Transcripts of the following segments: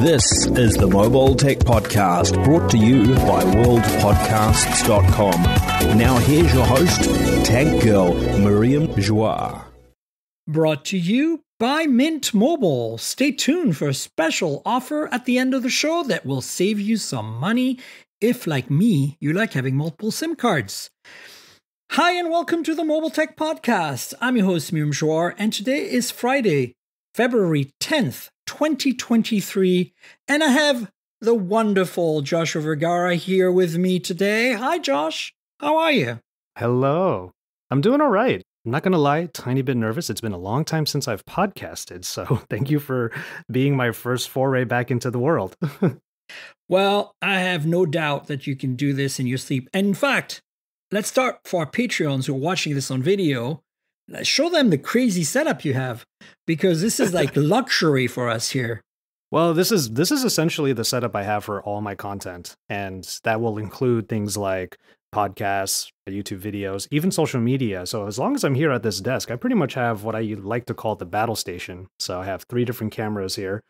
This is the Mobile Tech Podcast brought to you by worldpodcasts.com. Now here's your host, Tech Girl Miriam Joire. Brought to you by Mint Mobile. Stay tuned for a special offer at the end of the show that will save you some money if, like me, you like having multiple SIM cards. Hi, and welcome to the Mobile Tech Podcast. I'm your host, Miriam Joire, and today is Friday, February 10th, 2023, and I have the wonderful Joshua Vergara here with me today. Hi, Josh. How are you? Hello. I'm doing all right. I'm not going to lie, tiny bit nervous. It's been a long time since I've podcasted, so thank you for being my first foray back into the world. well, I have no doubt that you can do this in your sleep. And in fact, let's start for our Patreons who are watching this on video show them the crazy setup you have because this is like luxury for us here. Well, this is this is essentially the setup I have for all my content, and that will include things like podcasts, YouTube videos, even social media. So as long as I'm here at this desk, I pretty much have what I like to call the battle station. So I have three different cameras here.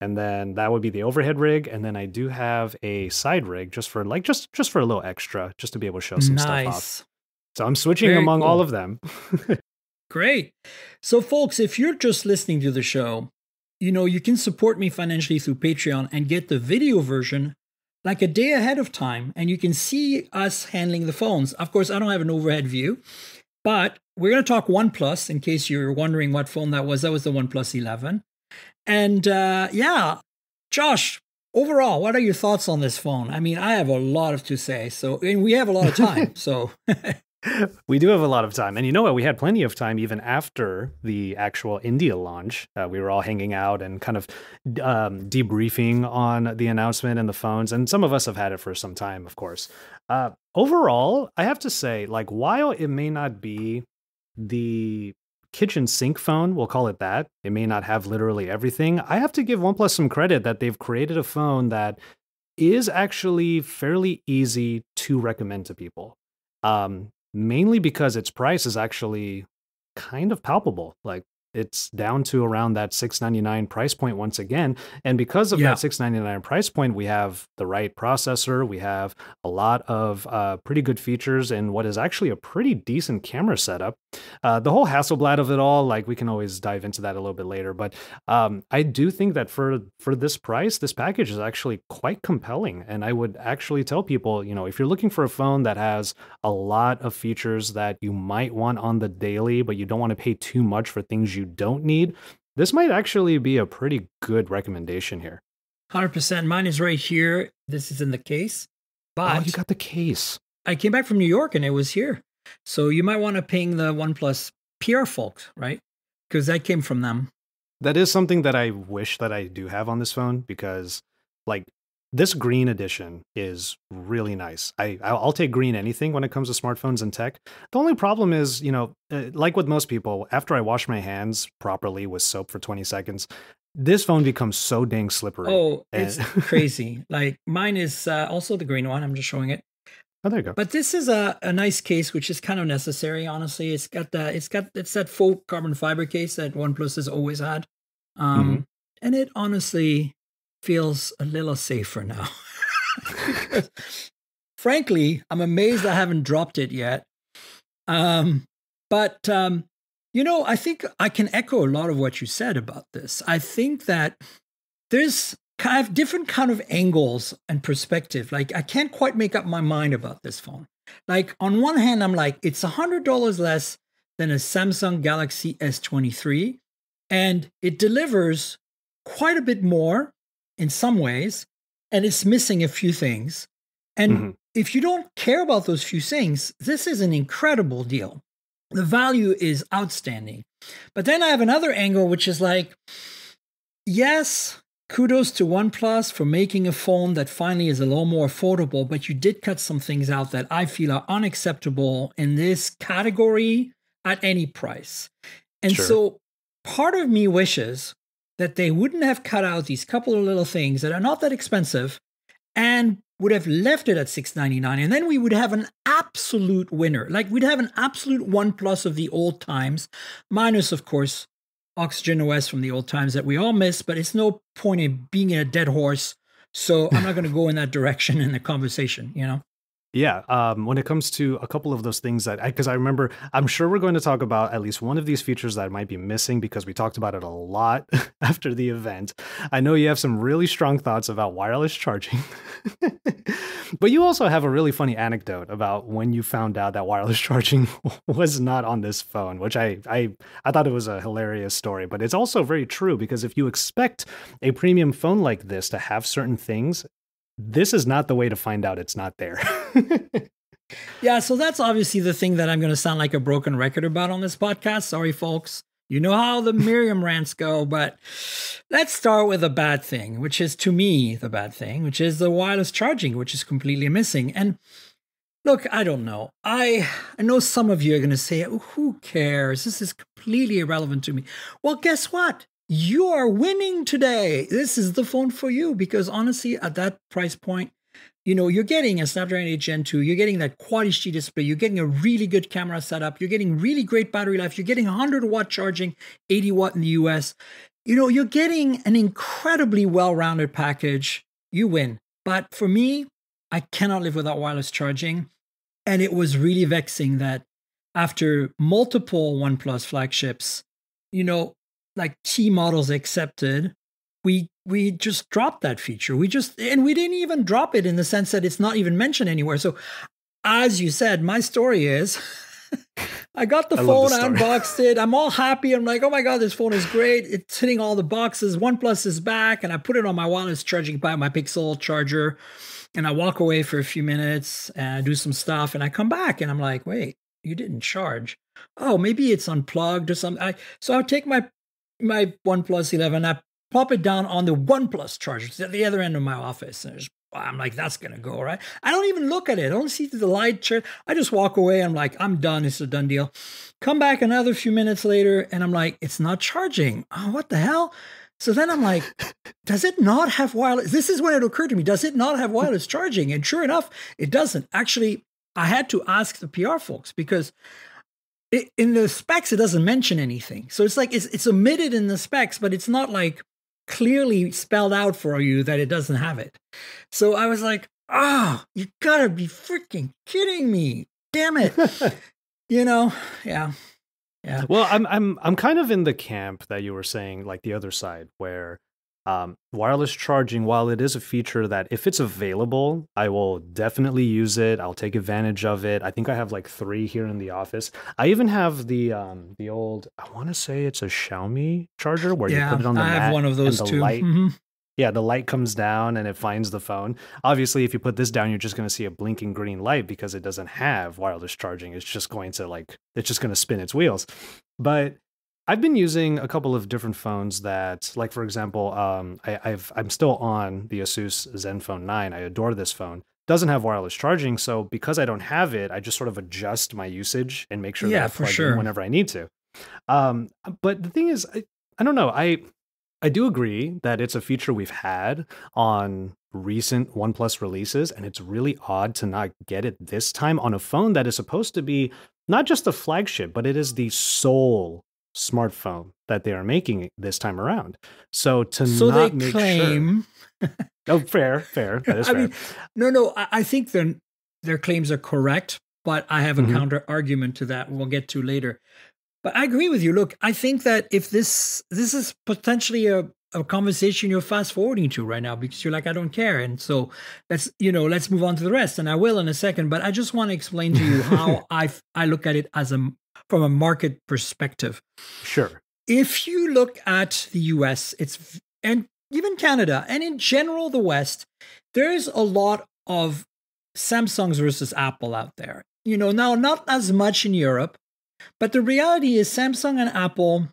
And then that would be the overhead rig, and then I do have a side rig just for like just just for a little extra, just to be able to show some nice. stuff off. So I'm switching Very among cool. all of them. Great. So, folks, if you're just listening to the show, you know, you can support me financially through Patreon and get the video version like a day ahead of time. And you can see us handling the phones. Of course, I don't have an overhead view, but we're going to talk OnePlus in case you're wondering what phone that was. That was the OnePlus 11. And uh, yeah, Josh, overall, what are your thoughts on this phone? I mean, I have a lot of to say. So, and we have a lot of time. so, we do have a lot of time. And you know what? We had plenty of time even after the actual India launch. Uh, we were all hanging out and kind of um, debriefing on the announcement and the phones. And some of us have had it for some time, of course. Uh, overall, I have to say, like, while it may not be the kitchen sink phone, we'll call it that, it may not have literally everything. I have to give OnePlus some credit that they've created a phone that is actually fairly easy to recommend to people. Um, mainly because its price is actually kind of palpable. Like it's down to around that 699 price point once again. And because of yeah. that 699 price point we have the right processor we have a lot of uh, pretty good features and what is actually a pretty decent camera setup. Uh, the whole hasselblad of it all like we can always dive into that a little bit later but um, i do think that for for this price this package is actually quite compelling. And i would actually tell people you know if you're looking for a phone that has a lot of features that you might want on the daily but you don't want to pay too much for things you you don't need, this might actually be a pretty good recommendation here. 100%. Mine is right here. This is in the case. Oh, but oh, you got the case. I came back from New York and it was here. So you might want to ping the OnePlus PR folks, right? Because that came from them. That is something that I wish that I do have on this phone because, like, this green edition is really nice. I I'll take green anything when it comes to smartphones and tech. The only problem is, you know, uh, like with most people, after I wash my hands properly with soap for 20 seconds, this phone becomes so dang slippery. Oh, it's crazy. Like mine is uh, also the green one. I'm just showing it. Oh, there you go. But this is a, a nice case, which is kind of necessary. Honestly, it's got that. It's got it's that full carbon fiber case that OnePlus has always had, um, mm-hmm. and it honestly feels a little safer now. frankly, I'm amazed I haven't dropped it yet. Um, but um, you know, I think I can echo a lot of what you said about this. I think that there's kind of different kind of angles and perspective. Like I can't quite make up my mind about this phone. Like on one hand, I'm like, it's a hundred dollars less than a Samsung Galaxy S23, and it delivers quite a bit more in some ways, and it's missing a few things. And mm-hmm. if you don't care about those few things, this is an incredible deal. The value is outstanding. But then I have another angle, which is like, yes, kudos to OnePlus for making a phone that finally is a little more affordable, but you did cut some things out that I feel are unacceptable in this category at any price. And sure. so part of me wishes that they wouldn't have cut out these couple of little things that are not that expensive and would have left it at 699 and then we would have an absolute winner like we'd have an absolute one plus of the old times minus of course Oxygen OS from the old times that we all miss, but it's no point in being a dead horse. So I'm not going to go in that direction in the conversation, you know? Yeah, um, when it comes to a couple of those things that, because I, I, remember, I'm sure we're going to talk about at least one of these features that might be missing because we talked about it a lot after the event. I know you have some really strong thoughts about wireless charging, but you also have a really funny anecdote about when you found out that wireless charging was not on this phone, which I, I, I thought it was a hilarious story. But it's also very true because if you expect a premium phone like this to have certain things, this is not the way to find out it's not there. yeah, so that's obviously the thing that I'm going to sound like a broken record about on this podcast. Sorry, folks. You know how the Miriam rants go, but let's start with a bad thing, which is to me the bad thing, which is the wireless charging, which is completely missing. And look, I don't know. I I know some of you are going to say, "Who cares? This is completely irrelevant to me." Well, guess what? You are winning today. This is the phone for you because honestly, at that price point, you know, you're getting a Snapdragon 8 Gen 2, you're getting that Quad HD display, you're getting a really good camera setup, you're getting really great battery life, you're getting 100 watt charging, 80 watt in the US. You know, you're getting an incredibly well rounded package. You win. But for me, I cannot live without wireless charging. And it was really vexing that after multiple OnePlus flagships, you know, like T models accepted, we we just dropped that feature. We just and we didn't even drop it in the sense that it's not even mentioned anywhere. So as you said, my story is I got the I phone, I unboxed it. I'm all happy. I'm like, oh my God, this phone is great. It's hitting all the boxes. OnePlus is back. And I put it on my wireless charging by my Pixel charger. And I walk away for a few minutes and I do some stuff. And I come back and I'm like, wait, you didn't charge. Oh, maybe it's unplugged or something. I, so I take my my OnePlus 11, I pop it down on the OnePlus charger. It's at the other end of my office. And I'm like, that's going to go, right? I don't even look at it. I don't see the light. I just walk away. I'm like, I'm done. It's a done deal. Come back another few minutes later, and I'm like, it's not charging. Oh, what the hell? So then I'm like, does it not have wireless? This is when it occurred to me. Does it not have wireless charging? And sure enough, it doesn't. Actually, I had to ask the PR folks because it, in the specs, it doesn't mention anything. So it's like it's, it's omitted in the specs, but it's not like clearly spelled out for you that it doesn't have it. So I was like, oh, you gotta be freaking kidding me. Damn it. you know, yeah. Yeah. Well, I'm I'm I'm kind of in the camp that you were saying, like the other side, where um, wireless charging, while it is a feature that if it's available, I will definitely use it. I'll take advantage of it. I think I have like three here in the office. I even have the um, the old, I want to say it's a Xiaomi charger where yeah, you put it on the I have one of those too. Light, mm-hmm. Yeah, the light comes down and it finds the phone. Obviously, if you put this down, you're just going to see a blinking green light because it doesn't have wireless charging. It's just going to like, it's just going to spin its wheels. But I've been using a couple of different phones that, like for example, um, I, I've I'm still on the Asus ZenFone 9. I adore this phone. Doesn't have wireless charging, so because I don't have it, I just sort of adjust my usage and make sure yeah, that I plug sure. in whenever I need to. Um, but the thing is, I, I don't know. I I do agree that it's a feature we've had on recent OnePlus releases, and it's really odd to not get it this time on a phone that is supposed to be not just a flagship, but it is the sole smartphone that they are making this time around. So to so not they make claim. Sure, oh, fair, fair. That is I fair. Mean, no, no. I, I think their their claims are correct, but I have a mm-hmm. counter argument to that. We'll get to later. But I agree with you. Look, I think that if this this is potentially a a conversation you're fast forwarding to right now because you're like I don't care and so let's you know let's move on to the rest and I will in a second but I just want to explain to you how I I look at it as a from a market perspective. Sure. If you look at the US, it's and even Canada and in general the West, there's a lot of Samsungs versus Apple out there. You know, now not as much in Europe, but the reality is Samsung and Apple,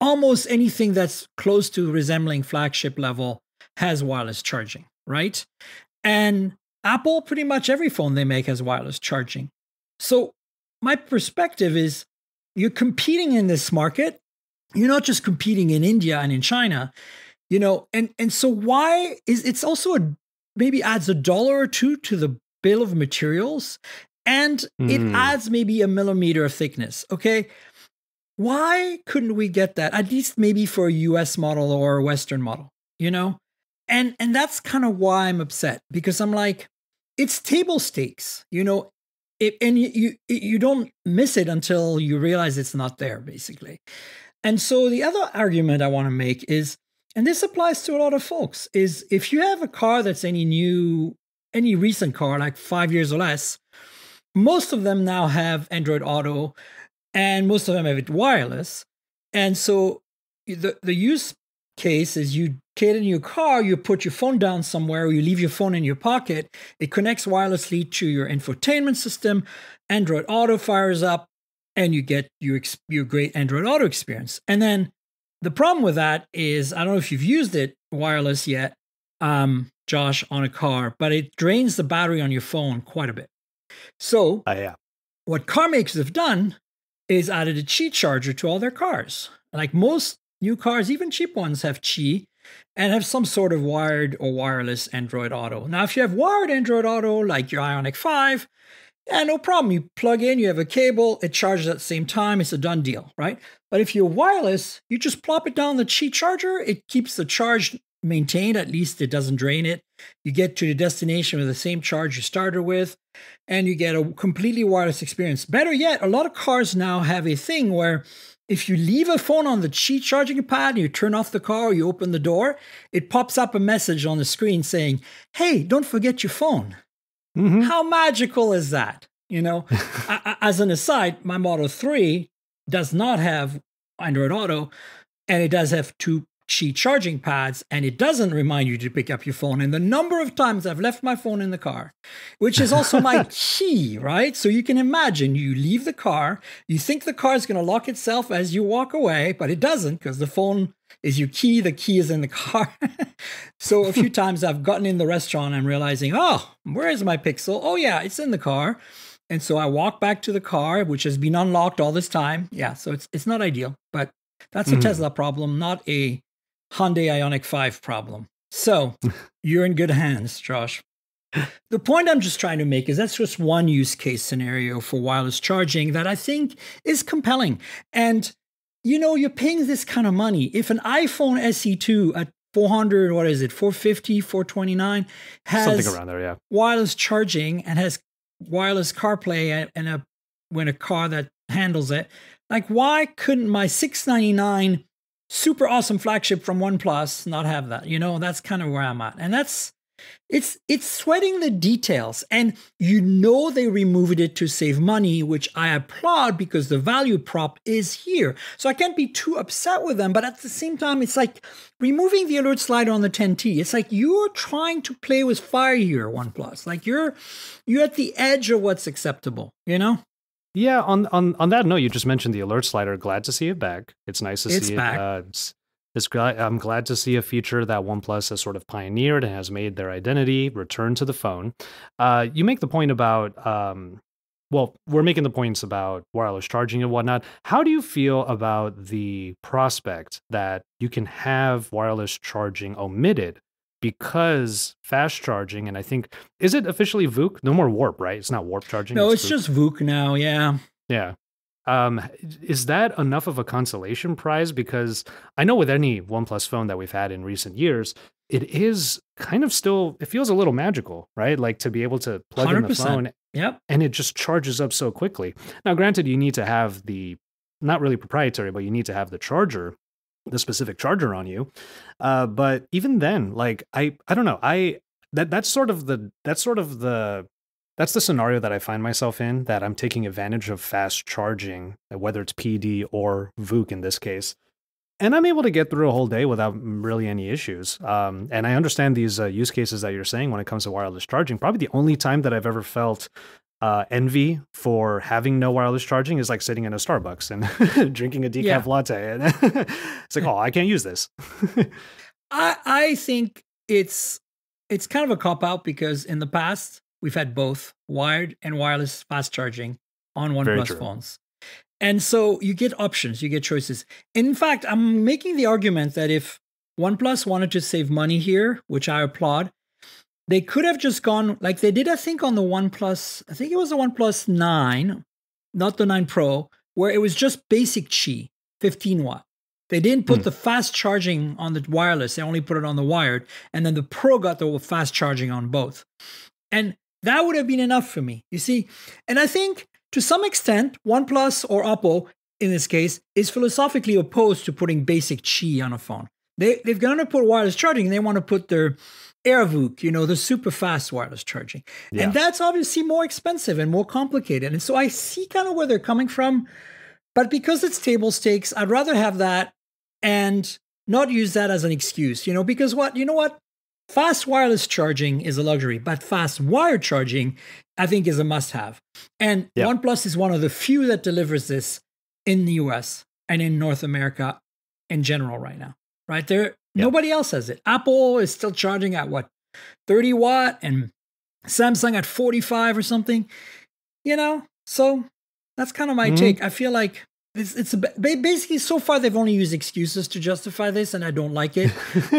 almost anything that's close to resembling flagship level has wireless charging, right? And Apple, pretty much every phone they make has wireless charging. So my perspective is you're competing in this market. You're not just competing in India and in China, you know, and and so why is it's also a maybe adds a dollar or two to the bill of materials and mm. it hmm. adds maybe a millimeter of thickness. Okay. why couldn't we get that at least maybe for a US model or a Western model, you know? And and that's kind of why I'm upset because I'm like, it's table stakes, you know, it, and you, you don't miss it until you realize it's not there, basically. And so the other argument I want to make is, and this applies to a lot of folks, is if you have a car that's any new, any recent car, like five years or less, most of them now have Android Auto, and most of them have it wireless. And so the the use case is you get in your car, you put your phone down somewhere, or you leave your phone in your pocket. It connects wirelessly to your infotainment system. Android Auto fires up, and you get your your great Android Auto experience. And then the problem with that is I don't know if you've used it wireless yet, um, Josh, on a car, but it drains the battery on your phone quite a bit. So, uh, yeah. what car makers have done is added a Qi charger to all their cars. Like most new cars, even cheap ones, have Qi and have some sort of wired or wireless Android Auto. Now, if you have wired Android Auto, like your Ioniq 5, yeah, no problem. You plug in, you have a cable, it charges at the same time, it's a done deal, right? But if you're wireless, you just plop it down the Qi charger, it keeps the charge maintained, at least it doesn't drain it. You get to the destination with the same charge you started with, and you get a completely wireless experience. Better yet, a lot of cars now have a thing where if you leave a phone on the Qi charging pad and you turn off the car or you open the door, it pops up a message on the screen saying, Hey, don't forget your phone. Mm-hmm. How magical is that? You know, as an aside, my Model 3 does not have Android Auto and it does have two Qi charging pads and it doesn't remind you to pick up your phone. And the number of times I've left my phone in the car, which is also my key, right? So you can imagine you leave the car, you think the car is going to lock itself as you walk away, but it doesn't because the phone is your key. The key is in the car. so a few times I've gotten in the restaurant and realizing, oh, where is my Pixel? Oh, yeah, it's in the car. And so I walk back to the car, which has been unlocked all this time. Yeah, so it's it's not ideal, but that's a mm. Tesla problem, not a Hyundai Ioniq 5 problem. So you're in good hands, Josh. The point I'm just trying to make is that's just one use case scenario for wireless charging that I think is compelling. And you know, you're paying this kind of money. If an iPhone SE2 at 400, what is it, 450, 429 has something around there, yeah. wireless charging and has wireless CarPlay and a when a car that handles it, like why couldn't my 699 super awesome flagship from OnePlus not have that. You know, that's kind of where I'm at. And that's it's it's sweating the details and you know they removed it to save money which i applaud because the value prop is here so i can't be too upset with them but at the same time it's like removing the alert slider on the 10t it's like you're trying to play with fire here oneplus like you're you're at the edge of what's acceptable you know yeah, on on on that note, you just mentioned the alert slider. Glad to see it back. It's nice to it's see back. it. Uh, it's, it's I'm glad to see a feature that OnePlus has sort of pioneered and has made their identity return to the phone. Uh, you make the point about, um, well, we're making the points about wireless charging and whatnot. How do you feel about the prospect that you can have wireless charging omitted because fast charging, and I think is it officially VOOC? No more warp, right? It's not warp charging. No, it's, it's just VOOC now. Yeah. Yeah. Um, is that enough of a consolation prize? Because I know with any OnePlus phone that we've had in recent years, it is kind of still it feels a little magical, right? Like to be able to plug 100%. in the phone, yep, and it just charges up so quickly. Now, granted, you need to have the not really proprietary, but you need to have the charger the specific charger on you. Uh, but even then, like I, I don't know. I that that's sort of the that's sort of the that's the scenario that I find myself in. That I'm taking advantage of fast charging, whether it's PD or VOOC in this case. And I'm able to get through a whole day without really any issues. Um, and I understand these uh, use cases that you're saying when it comes to wireless charging. Probably the only time that I've ever felt uh, envy for having no wireless charging is like sitting in a Starbucks and drinking a decaf yeah. latte. And it's like, oh, I can't use this. I I think it's it's kind of a cop out because in the past we've had both wired and wireless fast charging on OnePlus phones. And so you get options, you get choices. In fact, I'm making the argument that if OnePlus wanted to save money here, which I applaud, they could have just gone like they did, I think, on the OnePlus. I think it was the OnePlus 9, not the 9 Pro, where it was just basic Qi, 15 watt. They didn't put mm. the fast charging on the wireless, they only put it on the wired. And then the Pro got the fast charging on both. And that would have been enough for me, you see? And I think to some extent, OnePlus or Oppo in this case is philosophically opposed to putting basic Qi on a phone. They, they've gone to put wireless charging, they want to put their AirVOOC, you know, the super fast wireless charging. Yeah. And that's obviously more expensive and more complicated. And so I see kind of where they're coming from. But because it's table stakes, I'd rather have that and not use that as an excuse, you know, because what, you know what? Fast wireless charging is a luxury, but fast wired charging, I think, is a must have. And yep. OnePlus is one of the few that delivers this in the US and in North America in general right now, right? There, nobody else has it. Apple is still charging at what, 30 watt and Samsung at 45 or something, you know? So that's kind of my mm-hmm. take. I feel like it's, it's a, basically so far they've only used excuses to justify this, and I don't like it.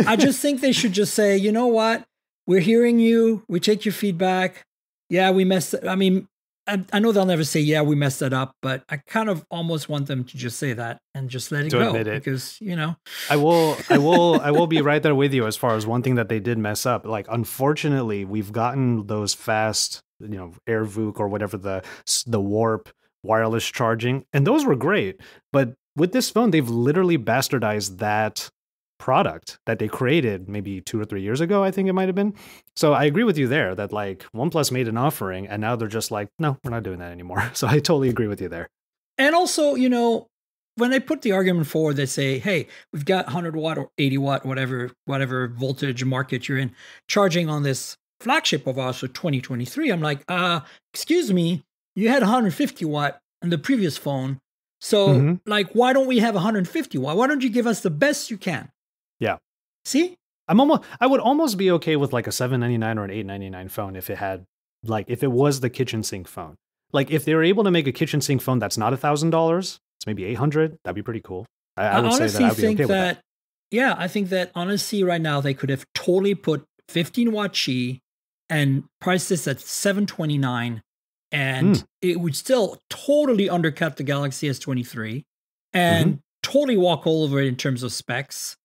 I just think they should just say, you know what, we're hearing you, we take your feedback. Yeah, we messed. I mean, I, I know they'll never say, yeah, we messed that up, but I kind of almost want them to just say that and just let it to go it. because you know. I will, I will, I will be right there with you as far as one thing that they did mess up. Like, unfortunately, we've gotten those fast, you know, AirVOOC or whatever the the warp wireless charging, and those were great. But with this phone, they've literally bastardized that product that they created maybe two or three years ago, I think it might have been. So I agree with you there that like OnePlus made an offering and now they're just like, no, we're not doing that anymore. So I totally agree with you there. And also, you know, when they put the argument forward, they say, "Hey, we've got 100 watt or 80 watt, whatever, whatever voltage market you're in, charging on this flagship of ours for 2023." I'm like, "Uh, excuse me, you had 150 watt in the previous phone. So, mm-hmm. like, why don't we have 150 watt? Why don't you give us the best you can? See? I'm almost I would almost be okay with like a 799 or an 899 phone if it had like if it was the kitchen sink phone. Like if they were able to make a kitchen sink phone that's not a thousand dollars, it's maybe 800, that'd be pretty cool. I, I would honestly say that I'd be think okay that, that. Yeah, I think that honestly right now they could have totally put 15 watt Qi and priced this at 729 and mm. it would still totally undercut the Galaxy S23 and mm-hmm. totally walk all over it in terms of specs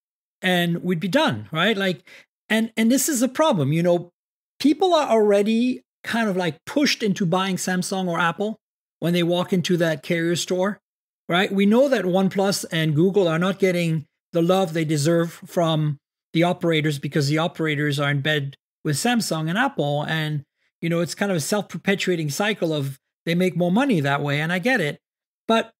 and we'd be done, right? Like and and this is a problem, you know, people are already kind of like pushed into buying Samsung or Apple when they walk into that carrier store, right? We know that OnePlus and Google are not getting the love they deserve from the operators because the operators are in bed with Samsung and Apple and you know, it's kind of a self perpetuating cycle of they make more money that way. And I get it. But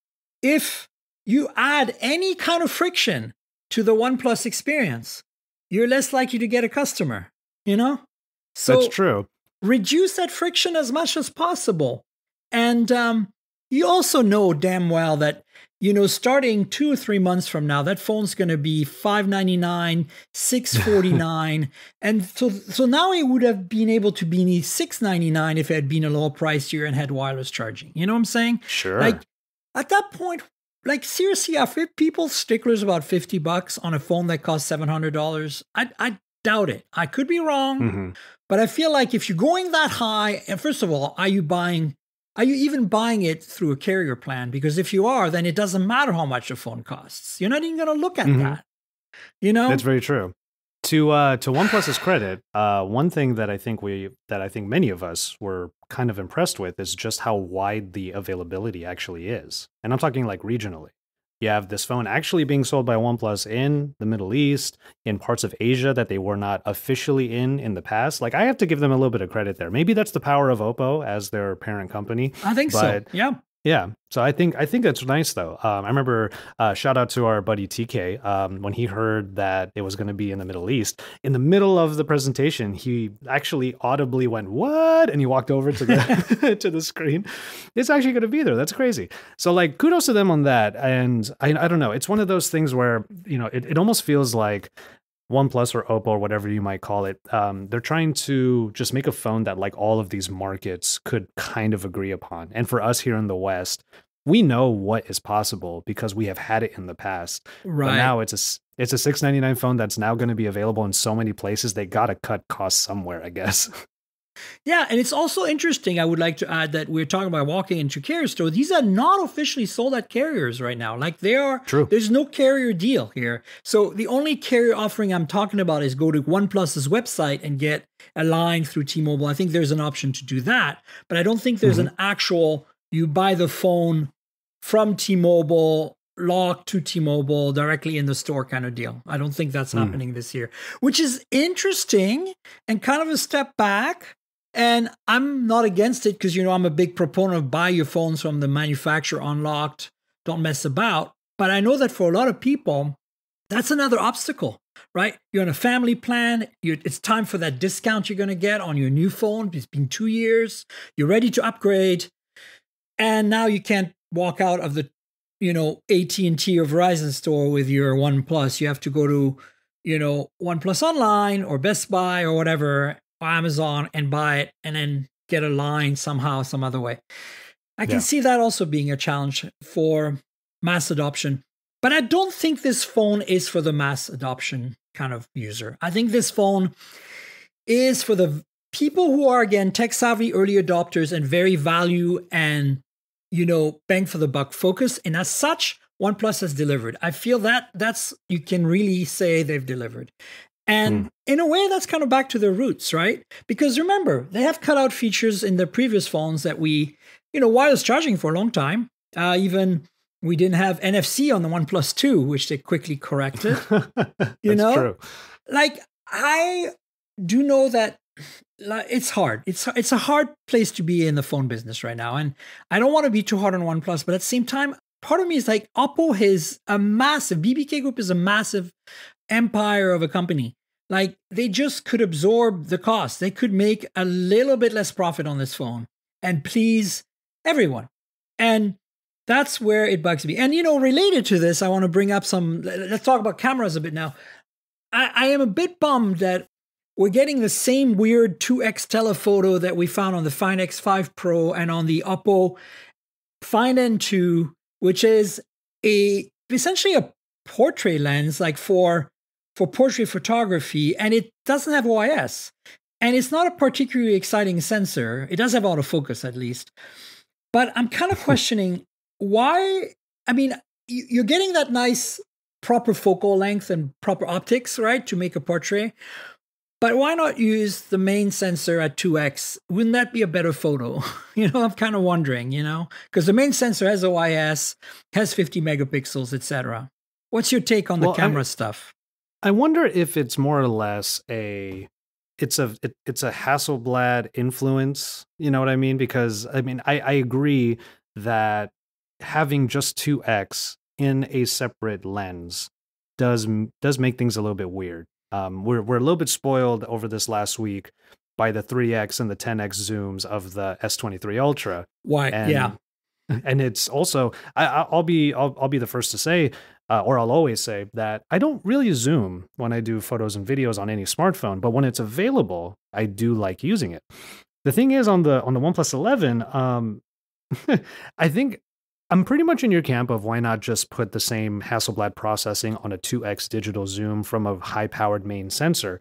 if you add any kind of friction to the OnePlus experience, you're less likely to get a customer, you know? So That's true. Reduce that friction as much as possible. And um, you also know damn well that you know, starting two or three months from now, that phone's going to be five ninety nine, six forty nine, and so so now it would have been able to be six ninety nine if it had been a lower price year and had wireless charging. You know what I'm saying? Sure. Like at that point, like seriously, are people sticklers about fifty bucks on a phone that costs seven hundred dollars? I I doubt it. I could be wrong, mm-hmm. but I feel like if you're going that high, and first of all, are you buying are you even buying it through a carrier plan? Because if you are, then it doesn't matter how much the phone costs. You're not even going to look at mm-hmm. that. You know, that's very true. To uh, to OnePlus's credit, uh, one thing that I think we that I think many of us were kind of impressed with is just how wide the availability actually is, and I'm talking like regionally. You have this phone actually being sold by OnePlus in the Middle East, in parts of Asia that they were not officially in in the past. Like I have to give them a little bit of credit there. Maybe that's the power of Oppo as their parent company. I think so. Yeah. Yeah, so I think I think that's nice though. Um, I remember uh, shout out to our buddy TK um, when he heard that it was going to be in the Middle East. In the middle of the presentation, he actually audibly went "What?" and he walked over to the to the screen. It's actually going to be there. That's crazy. So like kudos to them on that. And I I don't know. It's one of those things where you know it, it almost feels like OnePlus or Oppo or whatever you might call it, um, they're trying to just make a phone that like all of these markets could kind of agree upon. And for us here in the West, we know what is possible because we have had it in the past. Right. But now it's a it's a 699 phone that's now going to be available in so many places. They got to cut costs somewhere, I guess. Yeah, and it's also interesting. I would like to add that we're talking about walking into carrier store. These are not officially sold at carriers right now. Like they are. True. There's no carrier deal here. So the only carrier offering I'm talking about is go to OnePlus's website and get a line through T-Mobile. I think there's an option to do that, but I don't think there's mm-hmm. an actual. You buy the phone from T-Mobile lock to T-Mobile directly in the store kind of deal. I don't think that's mm. happening this year, which is interesting and kind of a step back. And I'm not against it because you know I'm a big proponent of buy your phones from the manufacturer unlocked, don't mess about. But I know that for a lot of people, that's another obstacle, right? You're on a family plan. it's time for that discount you're going to get on your new phone. It's been two years. You're ready to upgrade, and now you can't walk out of the you know AT&T or Verizon store with your OnePlus. You have to go to, you know, OnePlus online or Best Buy or whatever, Amazon and buy it and then get a line somehow some other way. I can yeah. see that also being a challenge for mass adoption. But I don't think this phone is for the mass adoption kind of user. I think this phone is for the people who are again tech savvy early adopters and very value and you know, bang for the buck focus. And as such, OnePlus has delivered. I feel that that's, you can really say they've delivered. And mm. in a way, that's kind of back to their roots, right? Because remember, they have cut out features in their previous phones that we, you know, wireless charging for a long time. Uh, even we didn't have NFC on the OnePlus 2, which they quickly corrected. you know, true. like I do know that it's hard. It's it's a hard place to be in the phone business right now, and I don't want to be too hard on OnePlus, but at the same time, part of me is like Oppo has a massive BBK Group is a massive empire of a company. Like they just could absorb the cost. They could make a little bit less profit on this phone and please everyone. And that's where it bugs me. And you know, related to this, I want to bring up some. Let's talk about cameras a bit now. I, I am a bit bummed that we're getting the same weird 2x telephoto that we found on the Find X5 Pro and on the Oppo Find N2, which is a essentially a portrait lens, like for for portrait photography, and it doesn't have OIS. And it's not a particularly exciting sensor. It does have autofocus at least. But I'm kind of questioning why. I mean, you're getting that nice proper focal length and proper optics, right, to make a portrait. But why not use the main sensor at 2x? Wouldn't that be a better photo? you know, I'm kind of wondering, you know, because the main sensor has OIS, has 50 megapixels, etc. What's your take on the camera I, stuff? I wonder if it's more or less a it's a it, it's a Hasselblad influence, you know what I mean? Because I mean, I I agree that having just 2x in a separate lens does does make things a little bit weird um, we're we're a little bit spoiled over this last week by the 3x and the 10x zooms of the S23 Ultra. Why? And, yeah. And it's also I, will be I'll, I'll be the first to say, uh, or I'll always say that I don't really zoom when I do photos and videos on any smartphone, but when it's available, I do like using it. The thing is on the on the OnePlus 11, um, I think I'm pretty much in your camp of why not just put the same Hasselblad processing on a 2x digital zoom from a high powered main sensor.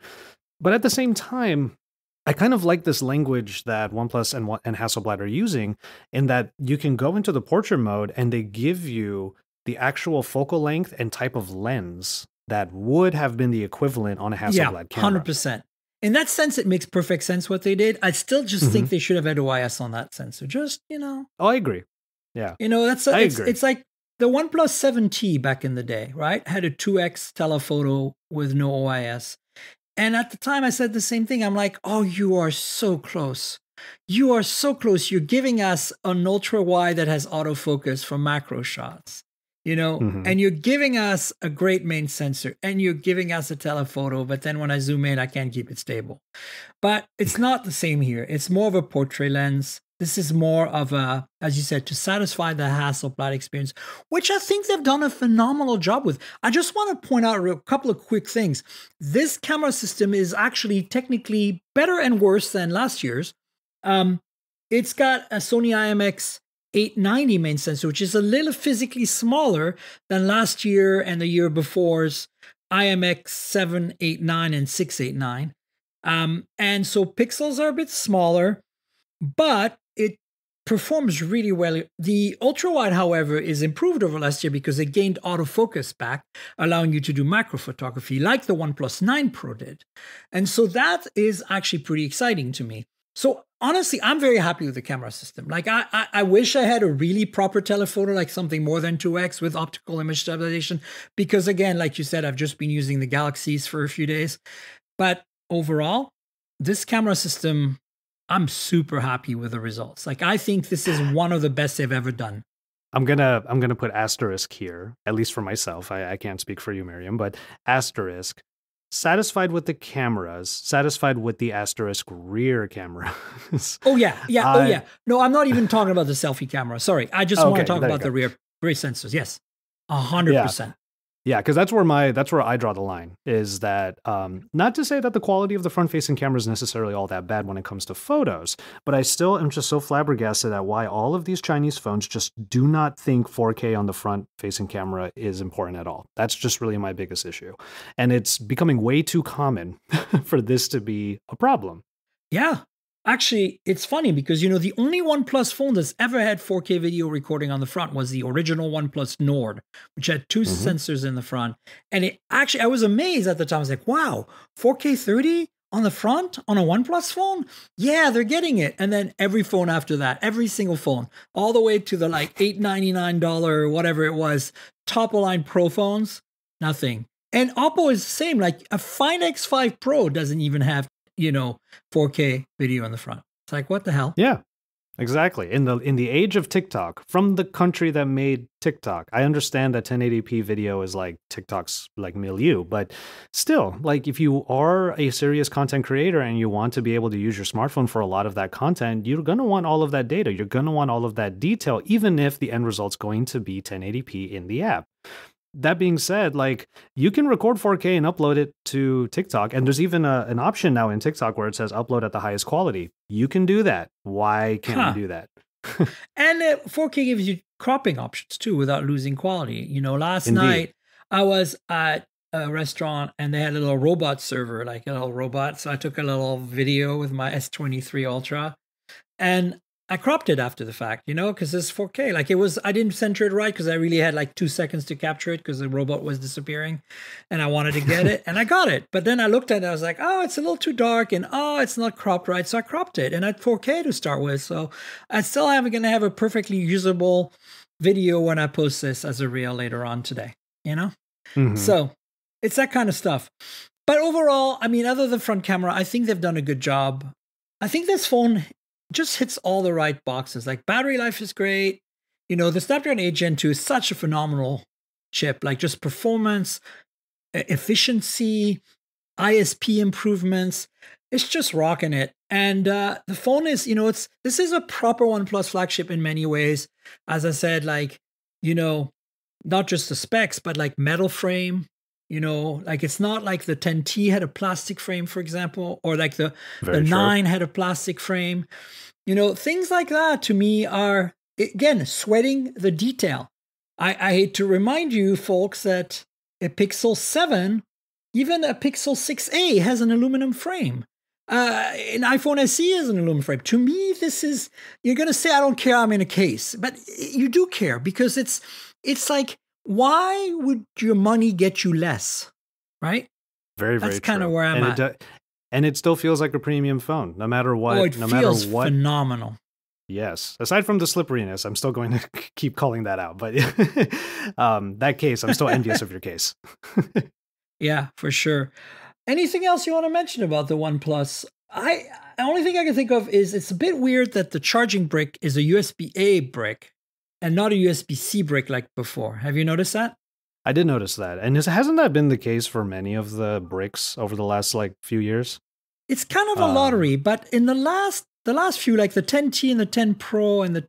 But at the same time, I kind of like this language that OnePlus and, and Hasselblad are using in that you can go into the portrait mode and they give you the actual focal length and type of lens that would have been the equivalent on a Hasselblad yeah, camera. 100%. In that sense, it makes perfect sense what they did. I still just mm-hmm. think they should have had OIS on that sensor. Just, you know. Oh, I agree. Yeah. You know, that's a, it's, it's like the OnePlus 7T back in the day, right? Had a 2x telephoto with no OIS. And at the time I said the same thing. I'm like, "Oh, you are so close. You are so close. You're giving us an ultra wide that has autofocus for macro shots." You know, mm-hmm. and you're giving us a great main sensor and you're giving us a telephoto, but then when I zoom in, I can't keep it stable. But it's not the same here. It's more of a portrait lens. This is more of a, as you said, to satisfy the Hasselblad experience, which I think they've done a phenomenal job with. I just want to point out a couple of quick things. This camera system is actually technically better and worse than last year's. Um, it's got a Sony IMX 890 main sensor, which is a little physically smaller than last year and the year before's IMX 789 and 689. Um, and so pixels are a bit smaller, but performs really well. The ultra wide, however, is improved over last year because it gained autofocus back, allowing you to do macro photography like the OnePlus 9 Pro did. And so that is actually pretty exciting to me. So honestly, I'm very happy with the camera system. Like I, I, I, wish I had a really proper telephoto, like something more than 2x with optical image stabilization. Because again, like you said, I've just been using the Galaxies for a few days. But overall, this camera system I'm super happy with the results. Like I think this is one of the best they've ever done. I'm gonna I'm gonna put asterisk here, at least for myself. I, I can't speak for you, Miriam, but asterisk. Satisfied with the cameras, satisfied with the asterisk rear cameras. oh yeah, yeah, oh, I, oh yeah. No, I'm not even talking about the selfie camera. Sorry, I just okay, want to talk about the rear rear sensors. Yes, a hundred percent. Yeah, because that's where my that's where I draw the line is that um, not to say that the quality of the front facing camera is necessarily all that bad when it comes to photos, but I still am just so flabbergasted at why all of these Chinese phones just do not think 4K on the front facing camera is important at all. That's just really my biggest issue, and it's becoming way too common for this to be a problem. Yeah, Actually, it's funny because you know the only OnePlus phone that's ever had 4K video recording on the front was the original OnePlus Nord, which had 2 mm-hmm. sensors in the front. And it actually, I was amazed at the time. I was like, "Wow, 4K 30 on the front on a OnePlus phone? Yeah, they're getting it." And then every phone after that, every single phone, all the way to the like $899 or whatever it was, top of line Pro phones, nothing. And Oppo is the same. Like a Find X5 Pro doesn't even have you know, 4K video on the front. It's like, what the hell? Yeah. Exactly. In the in the age of TikTok, from the country that made TikTok, I understand that 1080p video is like TikTok's like milieu, but still, like if you are a serious content creator and you want to be able to use your smartphone for a lot of that content, you're going to want all of that data. You're going to want all of that detail even if the end result's going to be 1080p in the app that being said, like you can record 4K and upload it to TikTok, and there's even a, an option now in TikTok where it says upload at the highest quality. You can do that. Why can't huh. we do that? and uh, 4K gives you cropping options too without losing quality. You know, last Indeed. night I was at a restaurant and they had a little robot server, like a little robot. So I took a little video with my S23 Ultra and I cropped it after the fact, you know, because it's 4K. Like it was, I didn't center it right because I really had like two seconds to capture it because the robot was disappearing and I wanted to get it and I got it. But then I looked at it, I was like, oh, it's a little too dark and oh, it's not cropped right. So I cropped it and I had 4K to start with. So I still am going to have a perfectly usable video when I post this as a reel later on today, you know? Mm-hmm. So it's that kind of stuff. But overall, I mean, other than front camera, I think they've done a good job. I think this phone just hits all the right boxes. Like battery life is great. You know, the Snapdragon 8 Gen 2 is such a phenomenal chip. Like just performance, efficiency, ISP improvements. It's just rocking it. And uh, the phone is, you know, it's this is a proper OnePlus flagship in many ways. As I said, like, you know, not just the specs, but like metal frame, you know, like it's not like the 10T had a plastic frame, for example, or like the, Very the 9 had a plastic frame. You know, things like that to me are, again, sweating the detail. I, I hate to remind you, folks, that a Pixel 7, even a Pixel 6a, has an aluminum frame. Uh, an iPhone SE is an aluminum frame. To me, this is, you're going to say, I don't care, I'm in a case. But you do care because it's, it's like, why would your money get you less? Right? Very, very That's kind of where I'm and at. It do, and it still feels like a premium phone, no matter what. Oh, it no feels matter what. phenomenal. Yes. Aside from the slipperiness, I'm still going to keep calling that out. But um, that case, I'm still envious of your case. yeah, for sure. Anything else you want to mention about the OnePlus? I the only thing I can think of is it's a bit weird that the charging brick is a USB A brick and not a USB C brick like before. Have you noticed that? I did notice that. And hasn't that been the case for many of the bricks over the last like few years? It's kind of a um, lottery, but in the last the last few like the 10T and the 10 Pro and the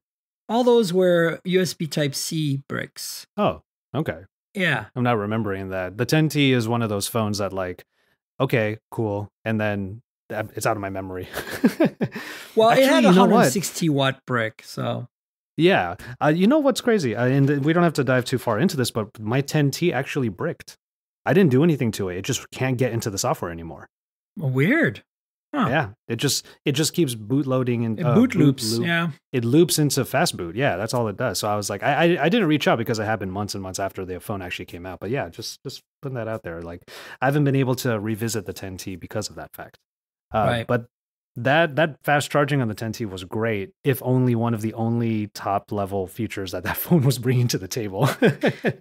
all those were USB type C bricks. Oh, okay. Yeah. I'm not remembering that. The 10T is one of those phones that like okay, cool, and then it's out of my memory. well, Actually, it had a 160 watt brick, so yeah. Uh, you know what's crazy? Uh, and we don't have to dive too far into this, but my 10T actually bricked. I didn't do anything to it. It just can't get into the software anymore. Weird. Huh. Yeah, it just it just keeps bootloading and It uh, boot boot loops. loop- Yeah. It loops into fast boot. Yeah, that's all it does. So I was like, I, I I didn't reach out because it happened months and months after the phone actually came out. But yeah, just just putting that out there. Like I haven't been able to revisit the 10T because of that fact. Uh, Right. But that that fast charging on the 10T was great. If only one of the only top level features that that phone was bringing to the table.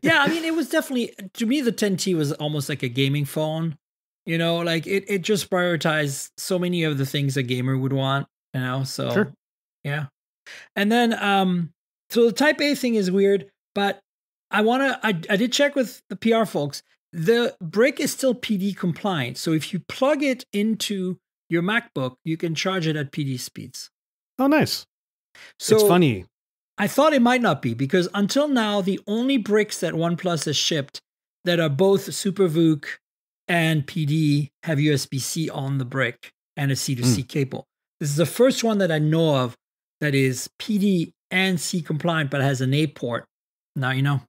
yeah, I mean, it was definitely to me the 10T was almost like a gaming phone. You know, like it it just prioritized so many of the things a gamer would want. You know, so Sure. yeah. And then um, so the Type A thing is weird, but I want to. I I did check with the PR folks. The brick is still PD compliant, so if you plug it into your MacBook, you can charge it at PD speeds. oh, nice. So it's funny. I thought it might not be because until now, the only bricks that OnePlus has shipped that are both SuperVOOC and PD have USB C on the brick and a C2C hmm. cable. This is the first one that I know of that is PD and C compliant, but has an A port. Now you know.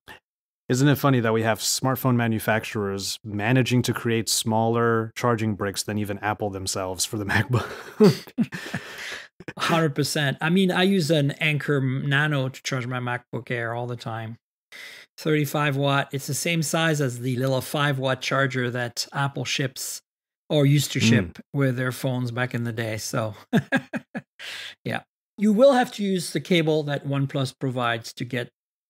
Isn't it funny that we have smartphone manufacturers managing to create smaller charging bricks than even Apple themselves for the MacBook? 100%. I mean, I use an Anker Nano to charge my MacBook Air all the time. 35 watt. It's the same size as the little 5 watt charger that Apple ships or used to ship mm. with their phones back in the day. So, yeah. You will have to use the cable that OnePlus provides to get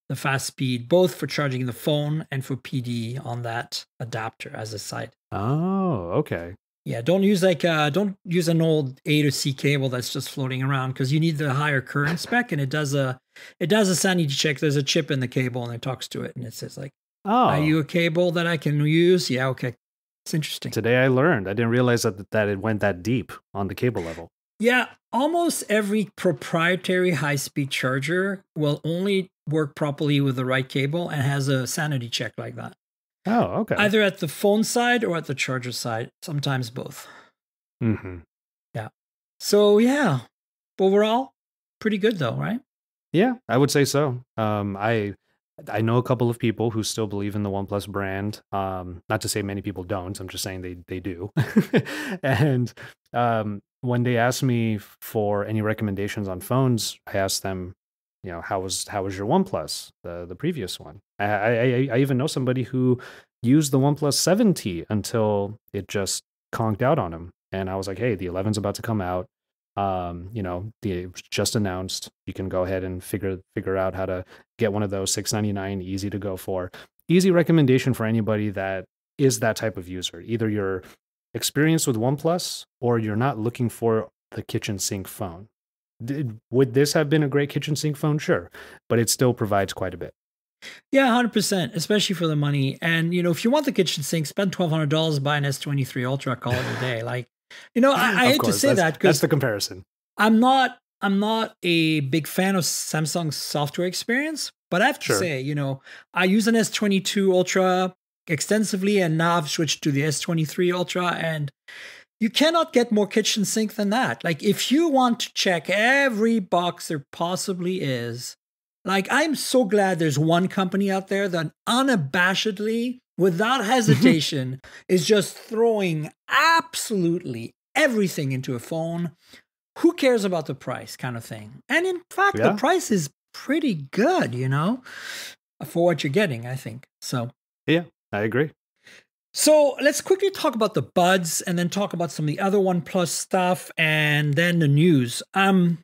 the fast speed, both for charging the phone and for PD on that adapter as a side. oh, okay. Yeah, don't use like uh don't use an old A to C cable that's just floating around because you need the higher current spec and it does a it does a sanity check. There's a chip in the cable and it talks to it and it says like, Oh, Are you a cable that I can use? Yeah, okay. It's interesting. today I learned. I didn't realize that that it went that deep on the cable level. Yeah, almost every proprietary high speed charger will only work properly with the right cable and has a sanity check like that. Oh, okay. Either at the phone side or at the charger side, sometimes both. Mm-hmm. Yeah. So yeah, overall, pretty good though, right? Yeah, I would say so. Um, I I know a couple of people who still believe in the OnePlus brand. Um, not to say many people don't. I'm just saying they they do. and um, when they asked me for any recommendations on phones, I asked them, you know, how was how was your OnePlus, the the previous one? I I, I- even know somebody who used the OnePlus 7T until it just conked out on him. And I was like, hey, the 11's about to come out um, you know, the just announced. You can go ahead and figure figure out how to get one of those. Six ninety nine, easy to go for. Easy recommendation for anybody that is that type of user. Either you're experienced with OnePlus or you're not looking for the kitchen sink phone. Did, would this have been a great kitchen sink phone? Sure, but it still provides quite a bit. Yeah, hundred percent, especially for the money. And you know, if you want the kitchen sink, spend twelve hundred dollars, buy an S twenty three Ultra, call it a day. Like, you know, I, I hate to say that that's the comparison. I'm not I'm not a big fan of Samsung's software experience, but I have to Sure. say, you know, I use an S twenty two Ultra extensively, and now I've switched to the S twenty three Ultra, and you cannot get more kitchen sink than that. Like, if you want to check every box there possibly is, like, I'm so glad there's one company out there that unabashedly, without mm-hmm. hesitation, is just throwing absolutely everything into a phone. Who cares about the price, kind of thing? And in fact, Yeah. the price is pretty good, you know, for what you're getting, I think. So, Yeah, I agree. so let's quickly talk about the buds and then talk about some of the other OnePlus stuff and then the news. Um,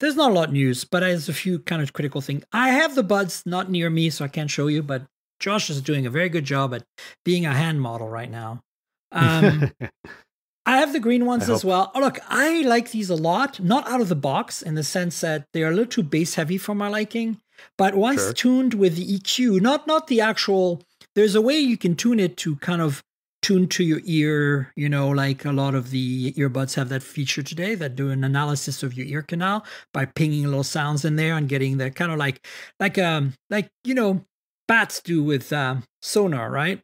there's not a lot of news, but there's a few kind of critical things. I have the buds not near me, so I can't show you, but Josh is doing a very good job at being a hand model right now. Um, I have the green ones as well. Oh, look, I like these a lot. Not out of the box in the sense that they are a little too bass heavy for my liking, but once Sure. tuned with the EQ, not not the actual. There's a way you can tune it to kind of tune to your ear. You know, like a lot of the earbuds have that feature today that do an analysis of your ear canal by pinging little sounds in there and getting the kind of like like um like you know bats do with um, sonar, right?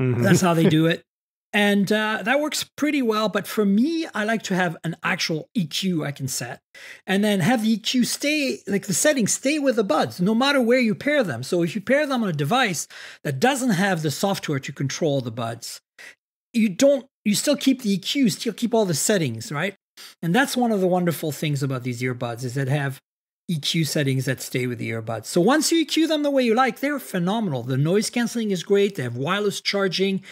Mhm. That's how they do it. And uh, that works pretty well. But for me, I like to have an actual EQ I can set and then have the EQ stay, like the settings stay with the buds, no matter where you pair them. So if you pair them on a device that doesn't have the software to control the buds, you don't, you still keep the EQ, still keep all the settings, right? And that's one of the wonderful things about these earbuds is that have EQ settings that stay with the earbuds. So once you EQ them the way you like, they're phenomenal. The noise canceling is great. They have wireless charging.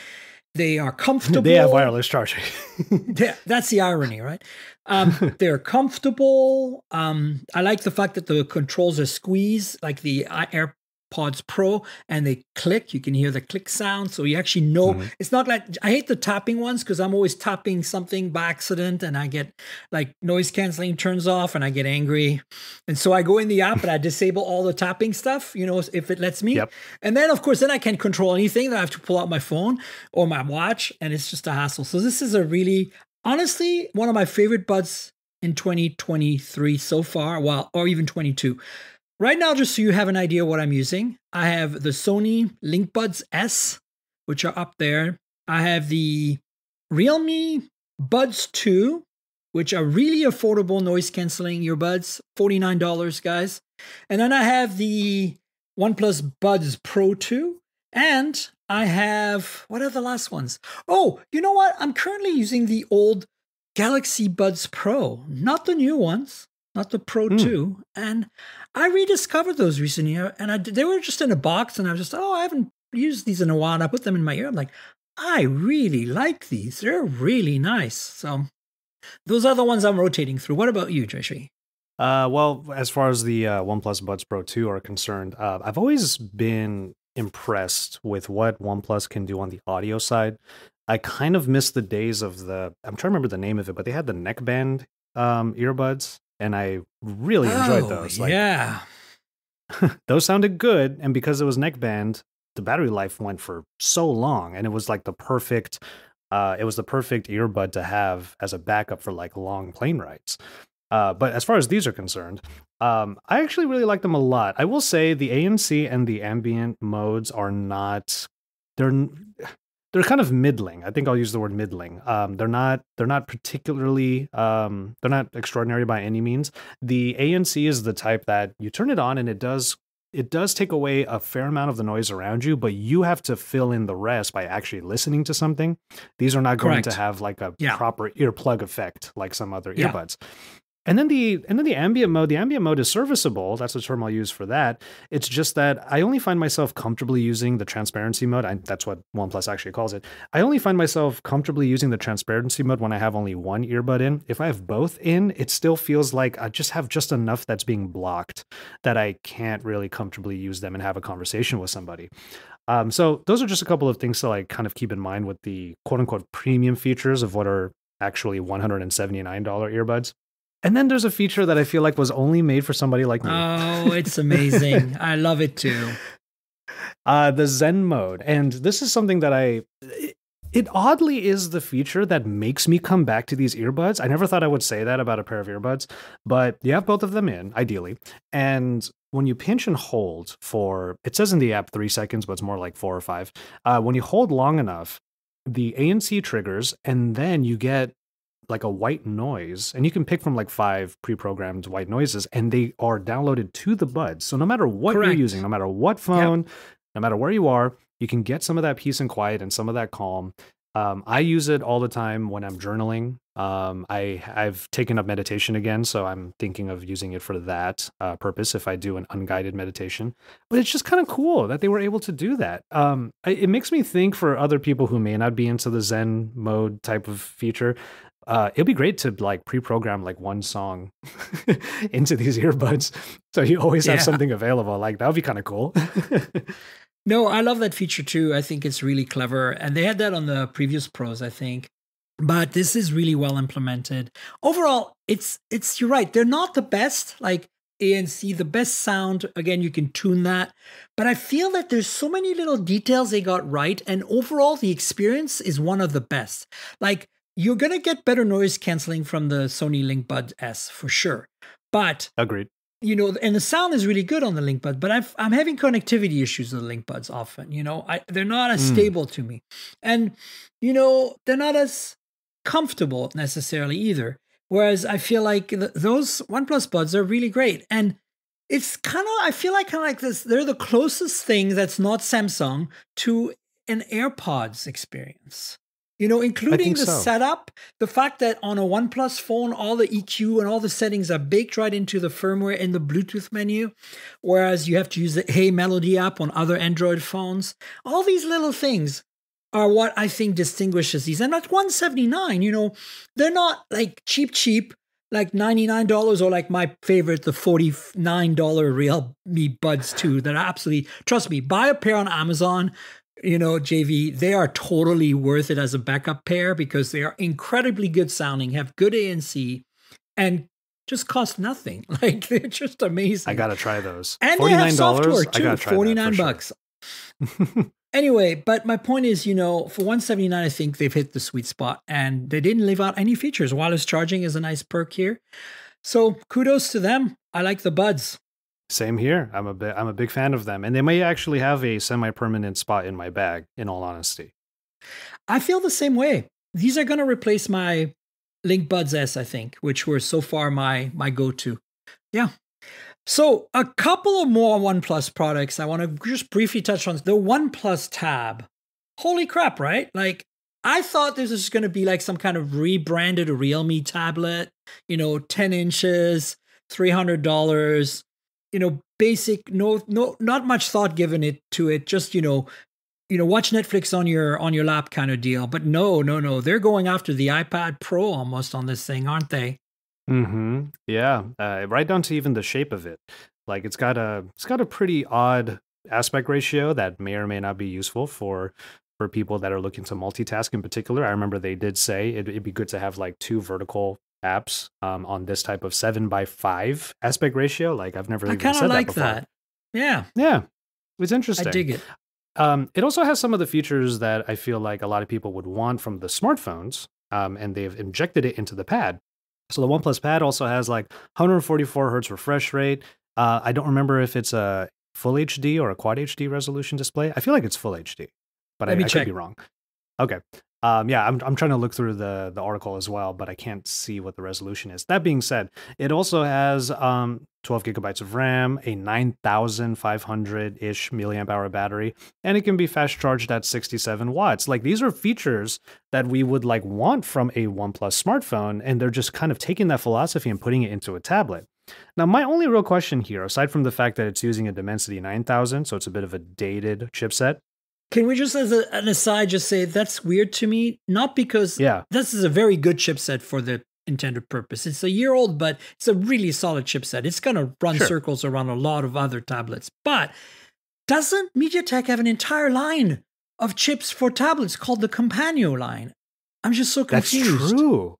They are comfortable. they have wireless charging. yeah, that's the irony, right? Um, they're comfortable. Um, I like the fact that the controls are squeeze, like the Air Pods Pro and they click. You can hear the click sound. So you actually know mm-hmm. it's not like I hate the tapping ones because I'm always tapping something by accident and I get like noise canceling turns off and I get angry. And so I go in the app and I disable all the tapping stuff, you know, if it lets me. Yep. And then, of course, then I can't control anything. Then I have to pull out my phone or my watch and it's just a hassle. So this is a really, honestly, one of my favorite buds in 2023 so far, well, or even 22. Right now, just so you have an idea what I'm using, I have the Sony LinkBuds S, which are up there. I have the Realme Buds 2, which are really affordable noise canceling earbuds, $49, guys. And then I have the OnePlus Buds Pro 2. And I have, what are the last ones? Oh, you know what? I'm currently using the old Galaxy Buds Pro, not the new ones not the Pro mm. 2. And I rediscovered those recently, and I, they were just in a box, and I was just, oh, I haven't used these in a while. And I put them in my ear. I'm like, I really like these. They're really nice. So those are the ones I'm rotating through. What about you, Joshi? Uh, well, as far as the uh, OnePlus Buds Pro 2 are concerned, uh, I've always been impressed with what OnePlus can do on the audio side. I kind of miss the days of the, I'm trying to remember the name of it, but they had the neckband um, earbuds and I really enjoyed oh, those. Like, yeah, those sounded good, and because it was neckband, the battery life went for so long, and it was like the perfect. Uh, it was the perfect earbud to have as a backup for like long plane rides. Uh, but as far as these are concerned, um, I actually really like them a lot. I will say the ANC and the ambient modes are not. They're they're kind of middling. I think I'll use the word middling. Um, they're not they're not particularly um, they're not extraordinary by any means. The ANC is the type that you turn it on and it does it does take away a fair amount of the noise around you, but you have to fill in the rest by actually listening to something. These are not Correct. going to have like a yeah. proper earplug effect like some other yeah. earbuds. And then the and then the ambient mode, the ambient mode is serviceable. That's the term I'll use for that. It's just that I only find myself comfortably using the transparency mode. I, that's what OnePlus actually calls it. I only find myself comfortably using the transparency mode when I have only one earbud in. If I have both in, it still feels like I just have just enough that's being blocked that I can't really comfortably use them and have a conversation with somebody. Um, so those are just a couple of things to like kind of keep in mind with the quote unquote premium features of what are actually $179 earbuds. And then there's a feature that I feel like was only made for somebody like me. Oh, it's amazing. I love it too. Uh, the Zen mode. And this is something that I. It, oddly is the feature that makes me come back to these earbuds. I never thought I would say that about a pair of earbuds, but you have both of them in, ideally. And when you pinch and hold for, it says in the app three seconds, but it's more like four or five. Uh, when you hold long enough, the ANC triggers, and then you get like a white noise, and you can pick from like five pre-programmed white noises, and they are downloaded to the buds. So no matter what Correct. you're using, no matter what phone, yep. no matter where you are, you can get some of that peace and quiet and some of that calm. Um, I use it all the time when I'm journaling. Um, I I've taken up meditation again, so I'm thinking of using it for that uh, purpose if I do an unguided meditation. But it's just kind of cool that they were able to do that. Um, it makes me think for other people who may not be into the Zen mode type of feature uh, it'd be great to like pre-program like one song into these earbuds, so you always have yeah. something available. Like that would be kind of cool. no, I love that feature too. I think it's really clever, and they had that on the previous pros, I think. But this is really well implemented. Overall, it's it's you're right. They're not the best. Like ANC, the best sound. Again, you can tune that. But I feel that there's so many little details they got right. And overall, the experience is one of the best. Like you're going to get better noise canceling from the Sony Link Bud S for sure. But agreed. You know, and the sound is really good on the Link Bud, but i am having connectivity issues with the Link Buds often. You know, I, they're not as mm. stable to me, and you know, they're not as comfortable necessarily either. Whereas I feel like th- those OnePlus Buds are really great, and it's kind of I feel like kind of like this. They're the closest thing that's not Samsung to an AirPods experience You know, including the so. setup, the fact that on a OnePlus phone, all the EQ and all the settings are baked right into the firmware in the Bluetooth menu, whereas you have to use the Hey Melody app on other Android phones. All these little things are what I think distinguishes these. And at 179, you know, they're not like cheap, cheap, like $99 or like my favorite, the $49 Realme Buds 2 that are absolutely, trust me, buy a pair on Amazon. You know, JV, they are totally worth it as a backup pair because they are incredibly good sounding, have good ANC, and just cost nothing. Like they're just amazing. I gotta try those. And they have software too. Forty nine bucks. anyway, but my point is, you know, for 179, I think they've hit the sweet spot and they didn't leave out any features. Wireless charging is a nice perk here. So kudos to them. I like the buds. Same here. I'm a bit, I'm a big fan of them, and they may actually have a semi-permanent spot in my bag. In all honesty, I feel the same way. These are going to replace my Link Buds S, I think, which were so far my my go-to. Yeah. So a couple of more OnePlus products I want to just briefly touch on. The OnePlus Tab. Holy crap, right? Like I thought this was going to be like some kind of rebranded Realme tablet, you know, 10 inches, $300 you know basic no no not much thought given it to it just you know you know watch netflix on your on your lap kind of deal. But no no no they're going after the ipad pro almost on this thing aren't they? Mm-hmm. Yeah uh, right down to even the shape of it. Like it's got a it's got a pretty odd aspect ratio that may or may not be useful for for people that are looking to multitask in particular. I remember they did say it, it'd be good to have like two vertical apps um, on this type of seven by five aspect ratio. Like I've never I even said like that before. that. Yeah, yeah, it's interesting. I dig it. Um, it also has some of the features that I feel like a lot of people would want from the smartphones, um, and they've injected it into the pad. So the OnePlus Pad also has like 144 hertz refresh rate. Uh, I don't remember if it's a full HD or a quad HD resolution display. I feel like it's full HD, but Let I, I could be wrong. Okay. Um, yeah, I'm I'm trying to look through the the article as well, but I can't see what the resolution is. That being said, it also has um, 12 gigabytes of RAM, a 9,500 ish milliamp hour battery, and it can be fast charged at 67 watts. Like these are features that we would like want from a OnePlus smartphone, and they're just kind of taking that philosophy and putting it into a tablet. Now, my only real question here, aside from the fact that it's using a Dimensity 9000, so it's a bit of a dated chipset, can we just, as a, an aside, just say that's weird to me? Not because yeah. this is a very good chipset for the intended purpose. It's a year old, but it's a really solid chipset. It's going to run sure. circles around a lot of other tablets. But doesn't MediaTek have an entire line of chips for tablets called the Kompanio line? I'm just so confused. That's true.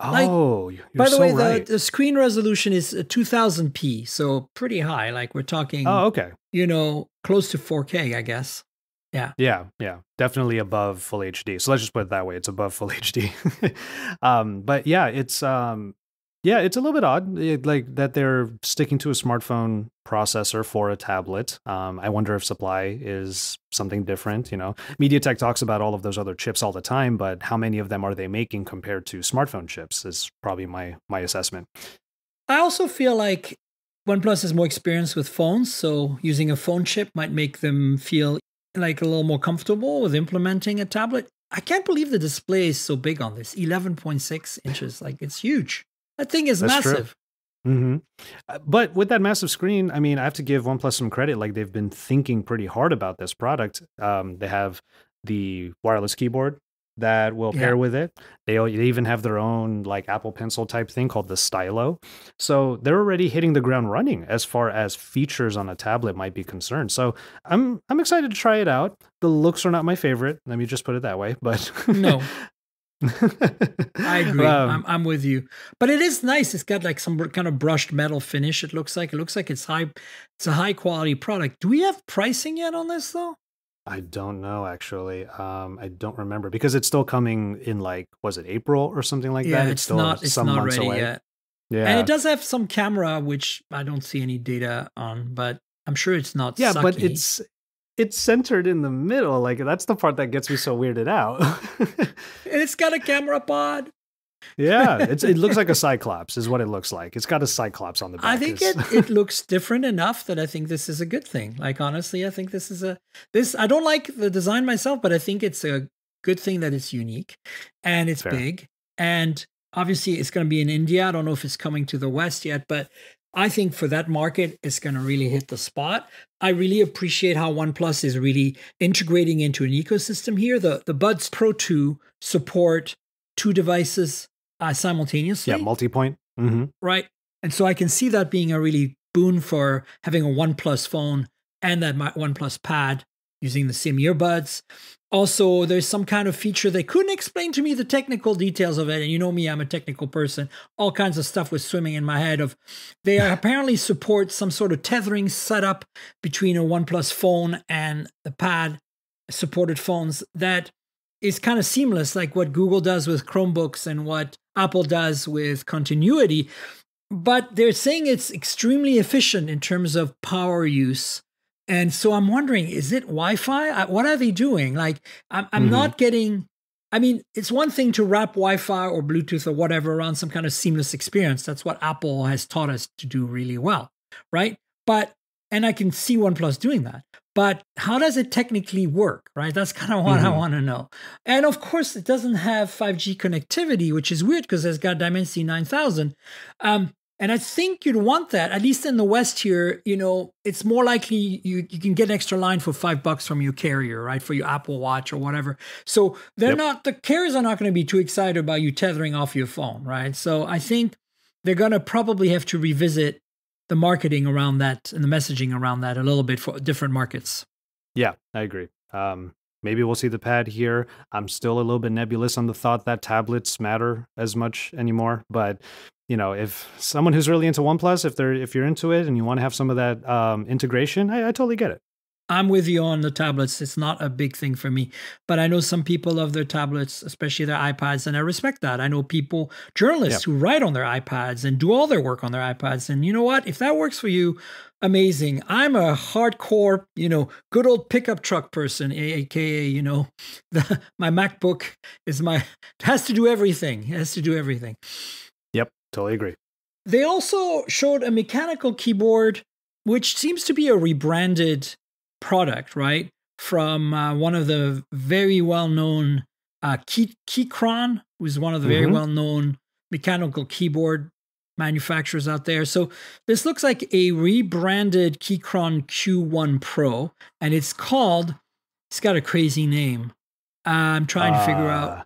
Like, oh, you're by the so way, right. the, the screen resolution is uh, 2000p, so pretty high. Like we're talking, oh, okay, you know, close to 4K, I guess. Yeah. Yeah. Yeah. Definitely above full HD. So let's just put it that way. It's above full HD. um, but yeah, it's um, yeah, it's a little bit odd, eh, like that they're sticking to a smartphone processor for a tablet. Um, I wonder if supply is something different. You know, MediaTek talks about all of those other chips all the time, but how many of them are they making compared to smartphone chips? Is probably my my assessment. I also feel like OnePlus is more experienced with phones, so using a phone chip might make them feel like a little more comfortable with implementing a tablet. I can't believe the display is so big on this 11.6 inches. Like it's huge. That thing is That's massive. Mm-hmm. Uh, but with that massive screen, I mean, I have to give OnePlus some credit. Like they've been thinking pretty hard about this product. Um, they have the wireless keyboard that will pair yeah. with it. They, they even have their own like Apple Pencil type thing called the Stylo. So they're already hitting the ground running as far as features on a tablet might be concerned. So I'm I'm excited to try it out. The looks are not my favorite. Let me just put it that way. But no. I agree. Um, I'm, I'm with you. But it is nice. It's got like some kind of brushed metal finish. It looks like it looks like it's high. It's a high quality product. Do we have pricing yet on this though? I don't know actually. Um, I don't remember because it's still coming in like was it April or something like yeah, that? It's, still not. It's not ready away. yet. Yeah, and it does have some camera, which I don't see any data on, but I'm sure it's not. Yeah, sucky. but it's it's centered in the middle. Like that's the part that gets me so weirded out. And it's got a camera pod yeah, it's it looks like a cyclops is what it looks like. It's got a cyclops on the back. I think it, it looks different enough that I think this is a good thing. Like honestly, I think this is a this I don't like the design myself, but I think it's a Good thing that it's unique and it's Fair. big. And obviously, it's going to be in India. I don't know if it's coming to the West yet, but I think for that market, it's going to really hit the spot. I really appreciate how OnePlus is really integrating into an ecosystem here. The the Buds Pro 2 support two devices uh, simultaneously. Yeah, multi point. Mm-hmm. right? And so I can see that being a really boon for having a OnePlus phone and that my OnePlus pad using the same earbuds. Also, there's some kind of feature they couldn't explain to me the technical details of it. And you know me, I'm a technical person. All kinds of stuff was swimming in my head of they apparently support some sort of tethering setup between a OnePlus phone and the pad supported phones that is kind of seamless, like what Google does with Chromebooks and what Apple does with continuity. But they're saying it's extremely efficient in terms of power use. And so I'm wondering, is it Wi Fi? What are they doing? Like, I'm, I'm Mhm. not getting. I mean, it's one thing to wrap Wi Fi or Bluetooth or whatever around some kind of seamless experience. That's what Apple has taught us to do really well, right? But, and I can see OnePlus doing that. But how does it technically work, right? That's kind of what I Mhm. want to know. And of course, it doesn't have 5G connectivity, which is weird because it's got Dimensity 9000. Um, and I think you'd want that, at least in the West here. You know, it's more likely you, you can get an extra line for five bucks from your carrier, right? For your Apple Watch or whatever. So they're Yep. not, the carriers are not going to be too excited about you tethering off your phone, right? So I think they're going to probably have to revisit the marketing around that and the messaging around that a little bit for different markets. Yeah, I agree. Um, maybe we'll see the pad here. I'm still a little bit nebulous on the thought that tablets matter as much anymore. But you know, if someone who's really into OnePlus, if they're if you're into it and you want to have some of that um, integration, I, I totally get it. I'm with you on the tablets. It's not a big thing for me, but I know some people love their tablets, especially their iPads, and I respect that. I know people, journalists who write on their iPads and do all their work on their iPads. And you know what? If that works for you, amazing. I'm a hardcore, you know, good old pickup truck person, aka, you know, the, my MacBook is my has to do everything. It has to do everything. Yep, totally agree. They also showed a mechanical keyboard, which seems to be a rebranded product, right? From uh, one of the very well known uh, Key- Keychron, who's one of the very Mhm. well known mechanical keyboard manufacturers out there. So this looks like a rebranded Keychron Q1 Pro, and it's called, it's got a crazy name. I'm trying to figure out. Uh,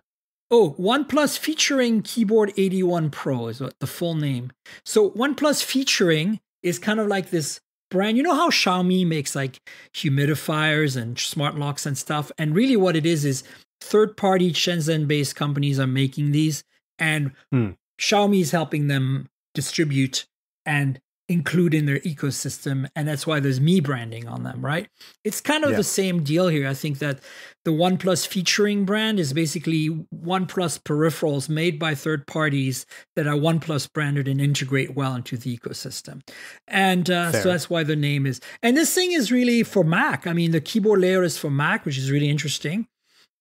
Oh, OnePlus featuring Keyboard 81 Pro is what the full name. So OnePlus featuring is kind of like this brand. You know how Xiaomi makes like humidifiers and smart locks and stuff? And really what it is is third-party Shenzhen-based companies are making these and Hmm. Xiaomi is helping them distribute and include in their ecosystem and that's why there's Mi branding on them right? It's kind of Yeah. the same deal here. I think that the oneplus featuring brand is basically oneplus peripherals made by third parties that are oneplus branded and integrate well into the ecosystem. And uh, so that's why the name is. And this thing is really for mac. I mean the keyboard layer is for mac which is really interesting.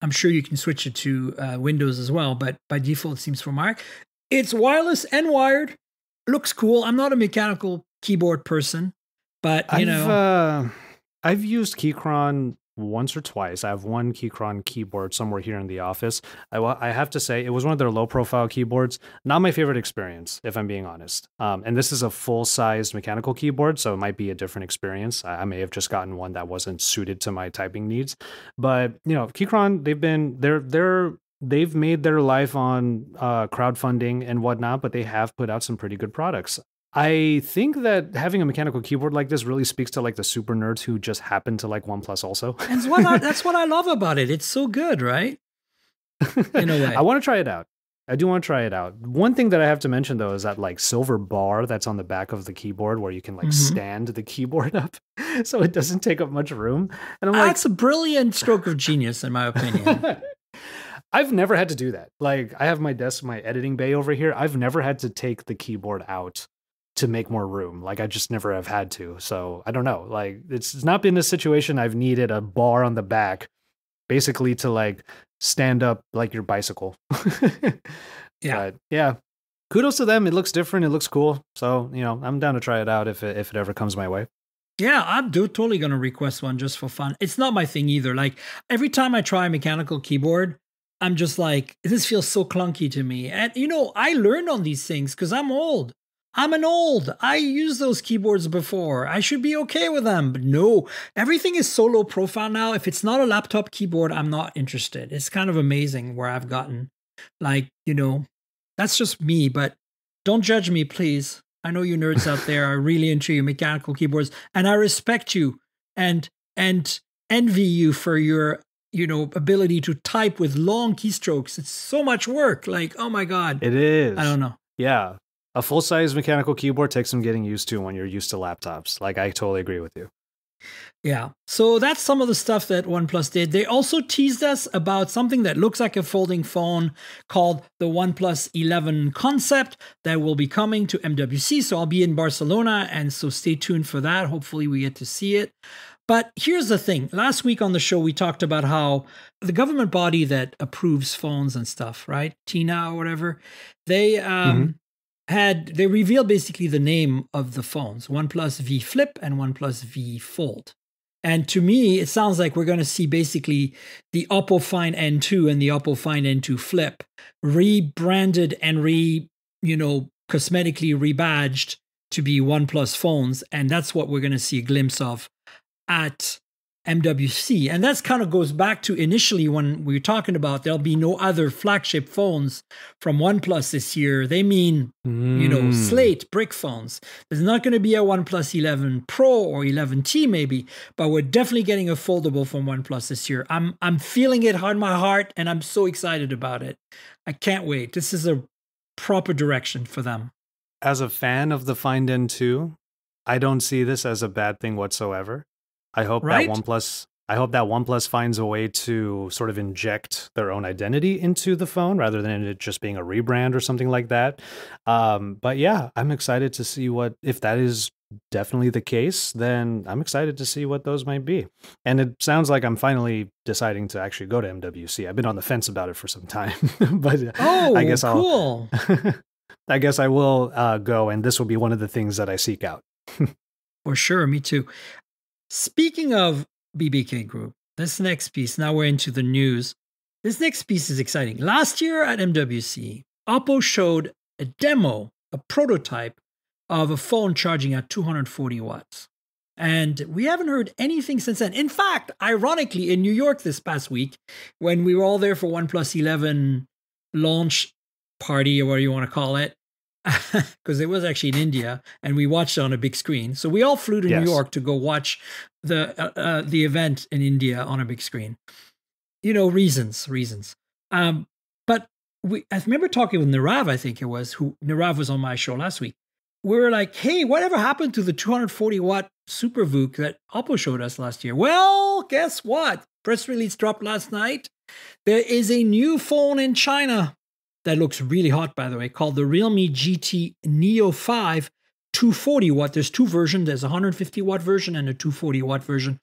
I'm sure you can switch it to uh, windows as well but by default it seems for mac. It's wireless and wired looks cool. I'm not a mechanical keyboard person, but you I've, know, uh, I've used Keychron once or twice. I have one Keychron keyboard somewhere here in the office. I, I have to say, it was one of their low profile keyboards. Not my favorite experience, if I'm being honest. Um, and this is a full sized mechanical keyboard, so it might be a different experience. I, I may have just gotten one that wasn't suited to my typing needs. But, you know, Keychron, they've been, they're, they're, they've made their life on uh, crowdfunding and whatnot, but they have put out some pretty good products. I think that having a mechanical keyboard like this really speaks to like the super nerds who just happen to like OnePlus also. that's what I, that's what I love about it. It's so good, right? In a way. I want to try it out. I do want to try it out. One thing that I have to mention though is that like silver bar that's on the back of the keyboard where you can like Mhm. stand the keyboard up so it doesn't take up much room. And I'm like, That's a brilliant stroke of genius, in my opinion. I've never had to do that. Like I have my desk, my editing bay over here. I've never had to take the keyboard out to make more room. Like I just never have had to. So I don't know. Like it's, it's not been a situation I've needed a bar on the back basically to like stand up like your bicycle. Yeah. But yeah. Kudos to them. It looks different. It looks cool. So, you know, I'm down to try it out if it, if it ever comes my way. Yeah, I'm do- totally going to request one just for fun. It's not my thing either. Like every time I try a mechanical keyboard, I'm just like, this feels so clunky to me. And you know, I learned on these things because I'm old. I'm an old. I used those keyboards before. I should be okay with them. But no, everything is so low profile now. If it's not a laptop keyboard, I'm not interested. It's kind of amazing where I've gotten. Like, you know, that's just me, but don't judge me, please. I know you nerds out there are really into your mechanical keyboards, and I respect you and and envy you for your you know ability to type with long keystrokes. It's so much work. Like, oh my god, it is. I don't know. Yeah, a full size mechanical keyboard takes some getting used to when you're used to laptops. Like, I totally agree with you. Yeah. So that's some of the stuff that OnePlus did. They also teased us about something that looks like a folding phone called the OnePlus 11 concept that will be coming to MWC. So I'll be in Barcelona, and so stay tuned for that. Hopefully, we get to see it. But here's the thing last week on the show, we talked about how the government body that approves phones and stuff, right? TENAA or whatever, they, um, mm-hmm had they revealed basically the name of the phones OnePlus V Flip and OnePlus V Fold. And to me, it sounds like we're going to see basically the Oppo Find N2 and the Oppo Find N2 Flip rebranded and re, you know, cosmetically rebadged to be OnePlus phones. And that's what we're going to see a glimpse of at MWC. And that's kind of goes back to initially when we were talking about there'll be no other flagship phones from OnePlus this year. They mean, mm. you know, hmm. slate brick phones. There's not going to be a OnePlus 11 Pro or 11T maybe, but we're definitely getting a foldable from OnePlus this year. I'm I'm feeling it on my heart and I'm so excited about it. I can't wait. This is a proper direction for them. As a fan of the Find N2, I don't see this as a bad thing whatsoever. I hope right? that OnePlus I hope that OnePlus finds a way to sort of inject their own identity into the phone rather than it just being a rebrand or something like that. Um, but yeah, I'm excited to see what if that is definitely the case, then I'm excited to see what those might be. And it sounds like I'm finally deciding to actually go to MWC. I've been on the fence about it for some time, but oh, I guess. I'll I guess I will uh, go, and this will be one of the things that I seek out. For sure, me too. Speaking of BBK Group, this next piece, now we're into the news. This next piece is exciting. Last year at MWC, Oppo showed a demo, a prototype of a phone charging at 240 watts. And we haven't heard anything since then. In fact, ironically, in New York this past week, when we were all there for OnePlus 11 launch party or whatever you want to call it, because it was actually in India, and we watched it on a big screen. So we all flew to yes. New York to go watch the uh, uh, the event in India on a big screen. You know, reasons, reasons. Um, but we, I remember talking with Nirav, I think it was, who Nirav was on my show last week. We were like, hey, whatever happened to the 240 watt Super VOOC that Oppo showed us last year? Well, guess what? Press release dropped last night. There is a new phone in China that looks really hot, by the way, called the Realme GT Neo 5 240 watt. There's two versions. There's a 150 watt version and a 240 watt version.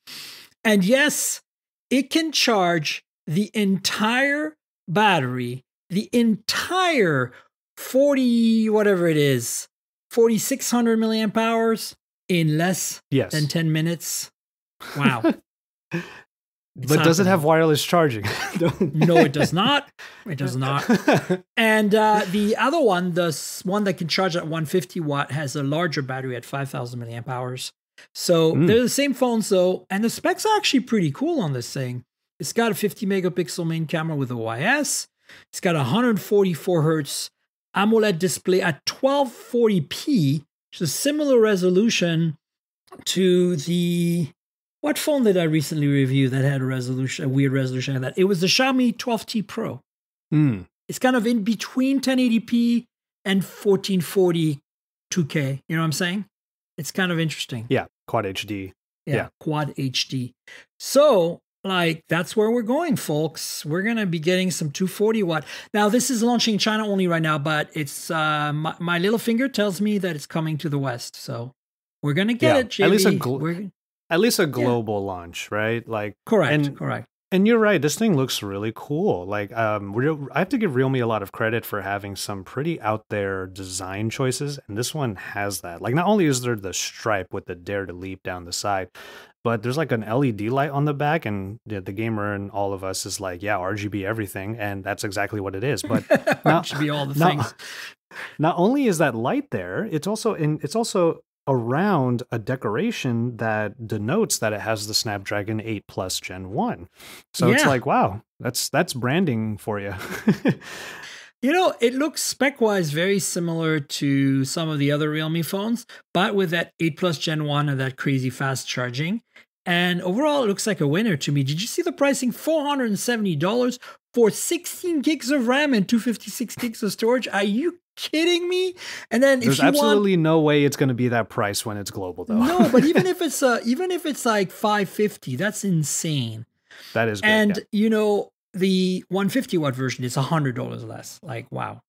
And yes, it can charge the entire battery, the entire 40, whatever it is, 4600 milliamp hours in less yes. than 10 minutes. Wow. It's but does it have wireless charging? no, it does not. It does not. And uh, the other one, the one that can charge at 150 watt, has a larger battery at 5,000 milliamp hours. So mm. they're the same phones though, and the specs are actually pretty cool on this thing. It's got a 50 megapixel main camera with a OIS. It's got a 144 hertz AMOLED display at 1240p, which is a similar resolution to the what phone did I recently review that had a resolution, a weird resolution like that? It was the Xiaomi 12T Pro. Mm. It's kind of in between 1080p and 1440 2K. You know what I'm saying? It's kind of interesting. Yeah, quad HD. Yeah, yeah. quad HD. So, like, that's where we're going, folks. We're going to be getting some 240 watt. Now, this is launching China only right now, but it's uh, my, my little finger tells me that it's coming to the West. So, we're going to get yeah, it, JV. At least a gl- at least a global yeah. launch, right? Like correct, and, correct. And you're right. This thing looks really cool. Like, um, real, I have to give Realme a lot of credit for having some pretty out there design choices, and this one has that. Like, not only is there the stripe with the dare to leap down the side, but there's like an LED light on the back, and the, the gamer and all of us is like, yeah, RGB everything, and that's exactly what it is. But be all the things. Not only is that light there, it's also in it's also around a decoration that denotes that it has the Snapdragon 8 Plus Gen 1. So yeah. it's like, wow, that's that's branding for you. you know, it looks spec-wise very similar to some of the other Realme phones, but with that 8 Plus Gen 1 and that crazy fast charging. And overall, it looks like a winner to me. Did you see the pricing? $470 for 16 gigs of RAM and 256 gigs of storage. Are you kidding me? And then there's absolutely want, no way it's going to be that price when it's global, though. no, but even if it's uh, even if it's like 550, that's insane. That is, good, and yeah. you know the 150 watt version is hundred dollars less. Like wow.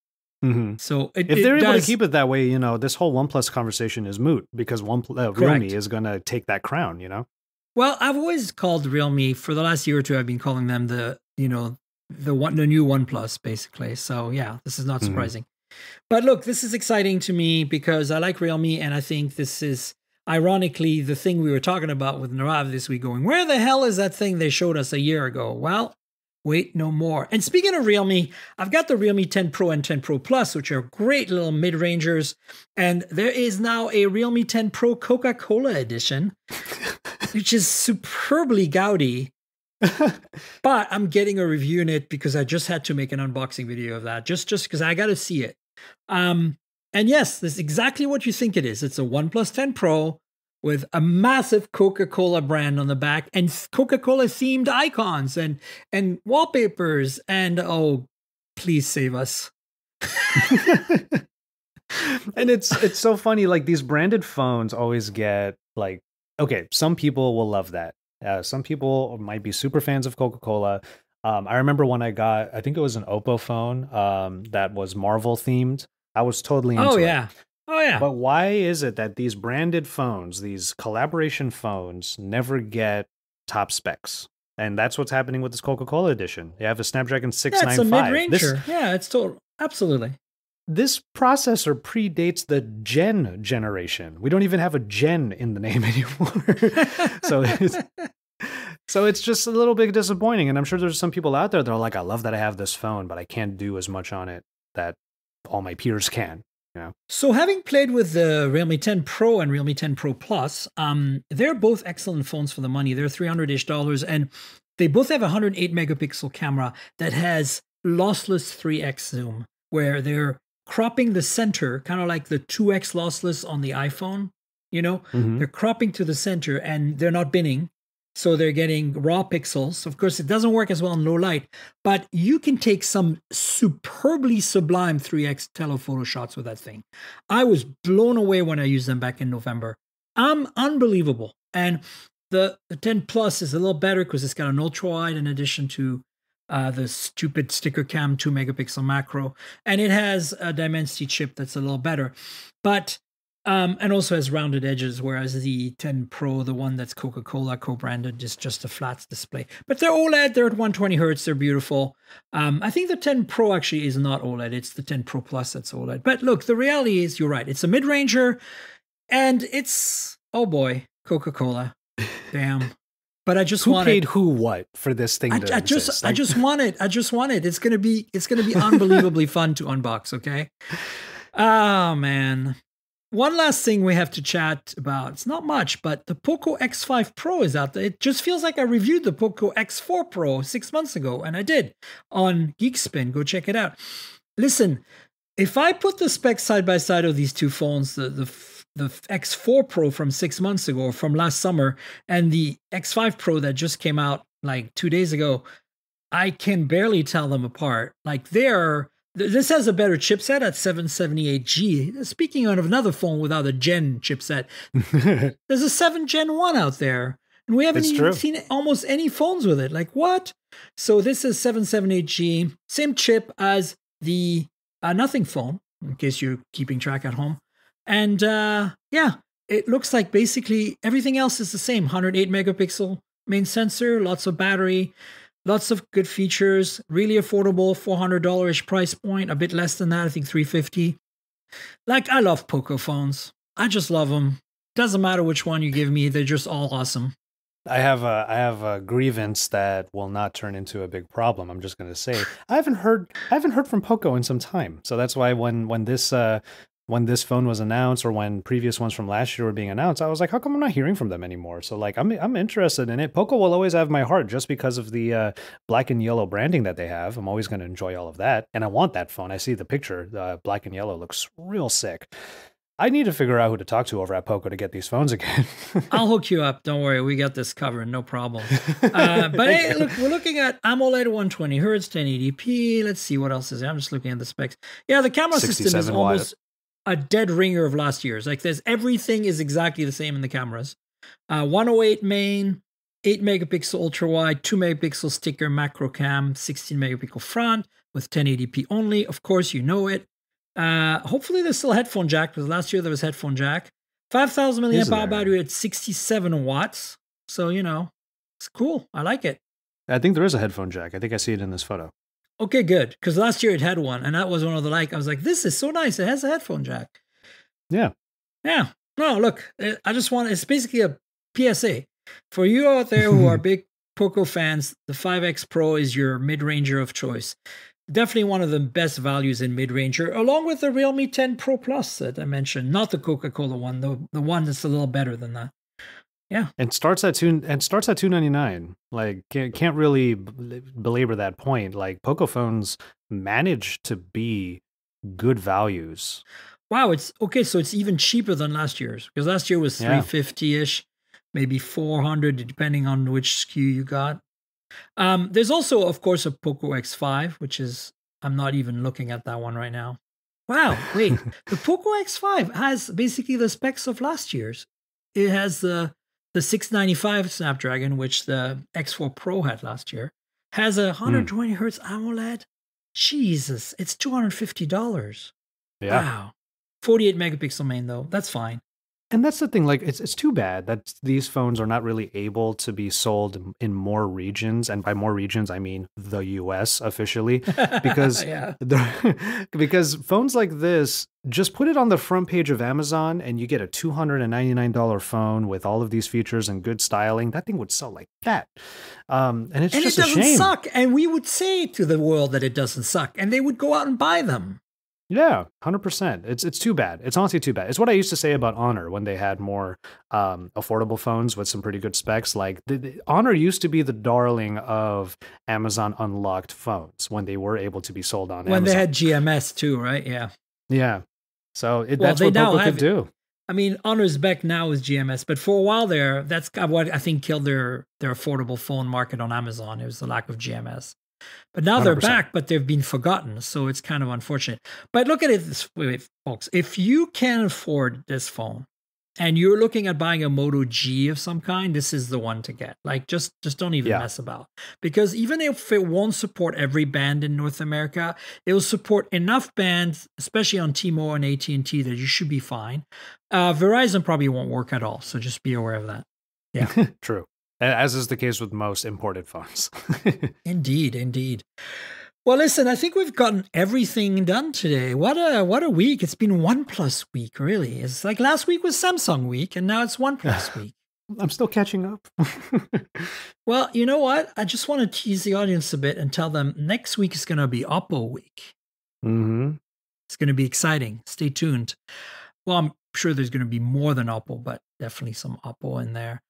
Mm-hmm. So it, if they're able does, to keep it that way, you know, this whole OnePlus conversation is moot because One uh, Realme is going to take that crown. You know. Well, I've always called Realme for the last year or two. I've been calling them the you know the one the new OnePlus basically. So yeah, this is not mm-hmm. surprising. But look, this is exciting to me because I like Realme and I think this is ironically the thing we were talking about with Nirav this week going, where the hell is that thing they showed us a year ago? Well, wait no more. And speaking of Realme, I've got the Realme 10 Pro and 10 Pro Plus, which are great little mid-rangers. And there is now a Realme 10 Pro Coca-Cola edition, which is superbly gaudy but I'm getting a review in it because I just had to make an unboxing video of that, just just because I got to see it. Um, and yes, this is exactly what you think it is. It's a OnePlus 10 Pro with a massive Coca-Cola brand on the back and Coca-Cola themed icons and and wallpapers and oh, please save us. and it's it's so funny like these branded phones always get like okay, some people will love that. Uh, some people might be super fans of Coca Cola. Um, I remember when I got, I think it was an Oppo phone um, that was Marvel themed. I was totally into oh yeah, it. oh yeah. But why is it that these branded phones, these collaboration phones, never get top specs? And that's what's happening with this Coca Cola edition. They have a Snapdragon six nine five. Yeah, it's a mid ranger. Yeah, it's total. Absolutely this processor predates the Gen generation. We don't even have a Gen in the name anymore. so it's, so it's just a little bit disappointing. And I'm sure there's some people out there that are like, I love that I have this phone, but I can't do as much on it that all my peers can. You know? So having played with the Realme 10 Pro and Realme 10 Pro Plus, um, they're both excellent phones for the money. They're 300-ish dollars and they both have a 108 megapixel camera that has lossless 3x zoom where they're cropping the center, kind of like the 2x lossless on the iPhone. You know, mm-hmm. they're cropping to the center and they're not binning. So they're getting raw pixels. Of course, it doesn't work as well in low light, but you can take some superbly sublime 3x telephoto shots with that thing. I was blown away when I used them back in November. I'm unbelievable. And the, the 10 Plus is a little better because it's got an ultra wide in addition to uh, the stupid sticker cam 2 megapixel macro and it has a dimensity chip that's a little better but um, and also has rounded edges whereas the 10 pro the one that's coca-cola co-branded is just a flat display but they're oled they're at 120 hertz they're beautiful um, i think the 10 pro actually is not oled it's the 10 pro plus that's oled but look the reality is you're right it's a mid-ranger and it's oh boy coca-cola damn but I just who want paid who what for this thing. I, I just like, I just want it. I just want it. It's gonna be it's gonna be unbelievably fun to unbox. Okay. Oh man. One last thing we have to chat about. It's not much, but the Poco X5 Pro is out there. It just feels like I reviewed the Poco X4 Pro six months ago, and I did on Geekspin. Go check it out. Listen, if I put the specs side by side of these two phones, the the the X4 Pro from six months ago, from last summer, and the X5 Pro that just came out like two days ago, I can barely tell them apart. Like they're this has a better chipset at 778G. Speaking of another phone without a Gen chipset, there's a 7 Gen 1 out there. And we haven't it's even true. seen almost any phones with it. Like what? So this is 778G, same chip as the uh, Nothing phone, in case you're keeping track at home. And uh, yeah, it looks like basically everything else is the same 108 megapixel main sensor, lots of battery, lots of good features, really affordable, $400 ish price point, a bit less than that, I think 350 Like, I love Poco phones. I just love them. Doesn't matter which one you give me, they're just all awesome. I have a I have a grievance that will not turn into a big problem. I'm just going to say I haven't heard I haven't heard from Poco in some time, so that's why when when this uh, when this phone was announced or when previous ones from last year were being announced, I was like, how come I'm not hearing from them anymore? So like I'm I'm interested in it. Poco will always have my heart just because of the uh, black and yellow branding that they have. I'm always going to enjoy all of that, and I want that phone. I see the picture, the black and yellow looks real sick. I need to figure out who to talk to over at Poco to get these phones again. I'll hook you up. Don't worry, we got this covered, no problem. Uh, but hey, look, we're looking at AMOLED 120 hertz, 1080p. Let's see what else is there. I'm just looking at the specs. Yeah, the camera system is almost a dead ringer of last year's. Like there's everything is exactly the same in the cameras. Uh, 108 main, 8 megapixel ultra wide, 2 megapixel sticker macro cam, 16 megapixel front with 1080p only. Of course, you know it. Uh, hopefully there's still a headphone jack because last year there was headphone jack. 5,000 milliamp hour battery at 67 watts. So, you know, it's cool. I like it. I think there is a headphone jack. I think I see it in this photo. Okay, good. Because last year it had one, and that was one of the like. I was like, this is so nice. It has a headphone jack. Yeah. Yeah. No, look, eh, I just want. It's basically a PSA for you out there who are big Poco fans. The 5X Pro is your mid ranger of choice. Definitely one of the best values in mid ranger, along with the Realme 10 Pro Plus that I mentioned. Not the Coca Cola one, the the one that's a little better than that. Yeah. And starts at two and starts at 299. Like can't, can't really belabor that point. Like Poco phones manage to be good values. Wow, it's okay, so it's even cheaper than last year's because last year was 350ish, maybe 400 depending on which SKU you got. Um, there's also of course a Poco X5, which is I'm not even looking at that one right now. Wow, wait. the Poco X5 has basically the specs of last year's. It has the the 695 Snapdragon, which the X4 Pro had last year, has a 120 mm. hertz AMOLED. Jesus, it's $250. Yeah. Wow. 48 megapixel main, though. That's fine and that's the thing like it's it's too bad that these phones are not really able to be sold in more regions and by more regions I mean the US officially because because phones like this just put it on the front page of Amazon and you get a $299 phone with all of these features and good styling that thing would sell like that. Um, and it's and just it doesn't suck and we would say to the world that it doesn't suck and they would go out and buy them yeah, hundred percent. It's it's too bad. It's honestly too bad. It's what I used to say about Honor when they had more um, affordable phones with some pretty good specs. Like the, the, Honor used to be the darling of Amazon unlocked phones when they were able to be sold on. Amazon. When Amazon. they had GMS too, right? Yeah. Yeah. So it, well, that's what Poco could do. I mean, Honor's back now is GMS, but for a while there, that's what I think killed their their affordable phone market on Amazon. It was the lack of GMS. But now they are back, but they've been forgotten. So it's kind of unfortunate. But look at it this way, folks. If you can afford this phone and you're looking at buying a Moto G of some kind, this is the one to get. Like just just don't even yeah. mess about. Because even if it won't support every band in North America, it will support enough bands, especially on T-Mobile and AT&T that you should be fine. Uh, Verizon probably won't work at all, so just be aware of that. Yeah. True as is the case with most imported phones. indeed, indeed. Well, listen, I think we've gotten everything done today. What a what a week! It's been OnePlus week, really. It's like last week was Samsung week, and now it's OnePlus week. I'm still catching up. well, you know what? I just want to tease the audience a bit and tell them next week is going to be Oppo week. Mm-hmm. It's going to be exciting. Stay tuned. Well, I'm sure there's going to be more than Oppo, but definitely some Oppo in there.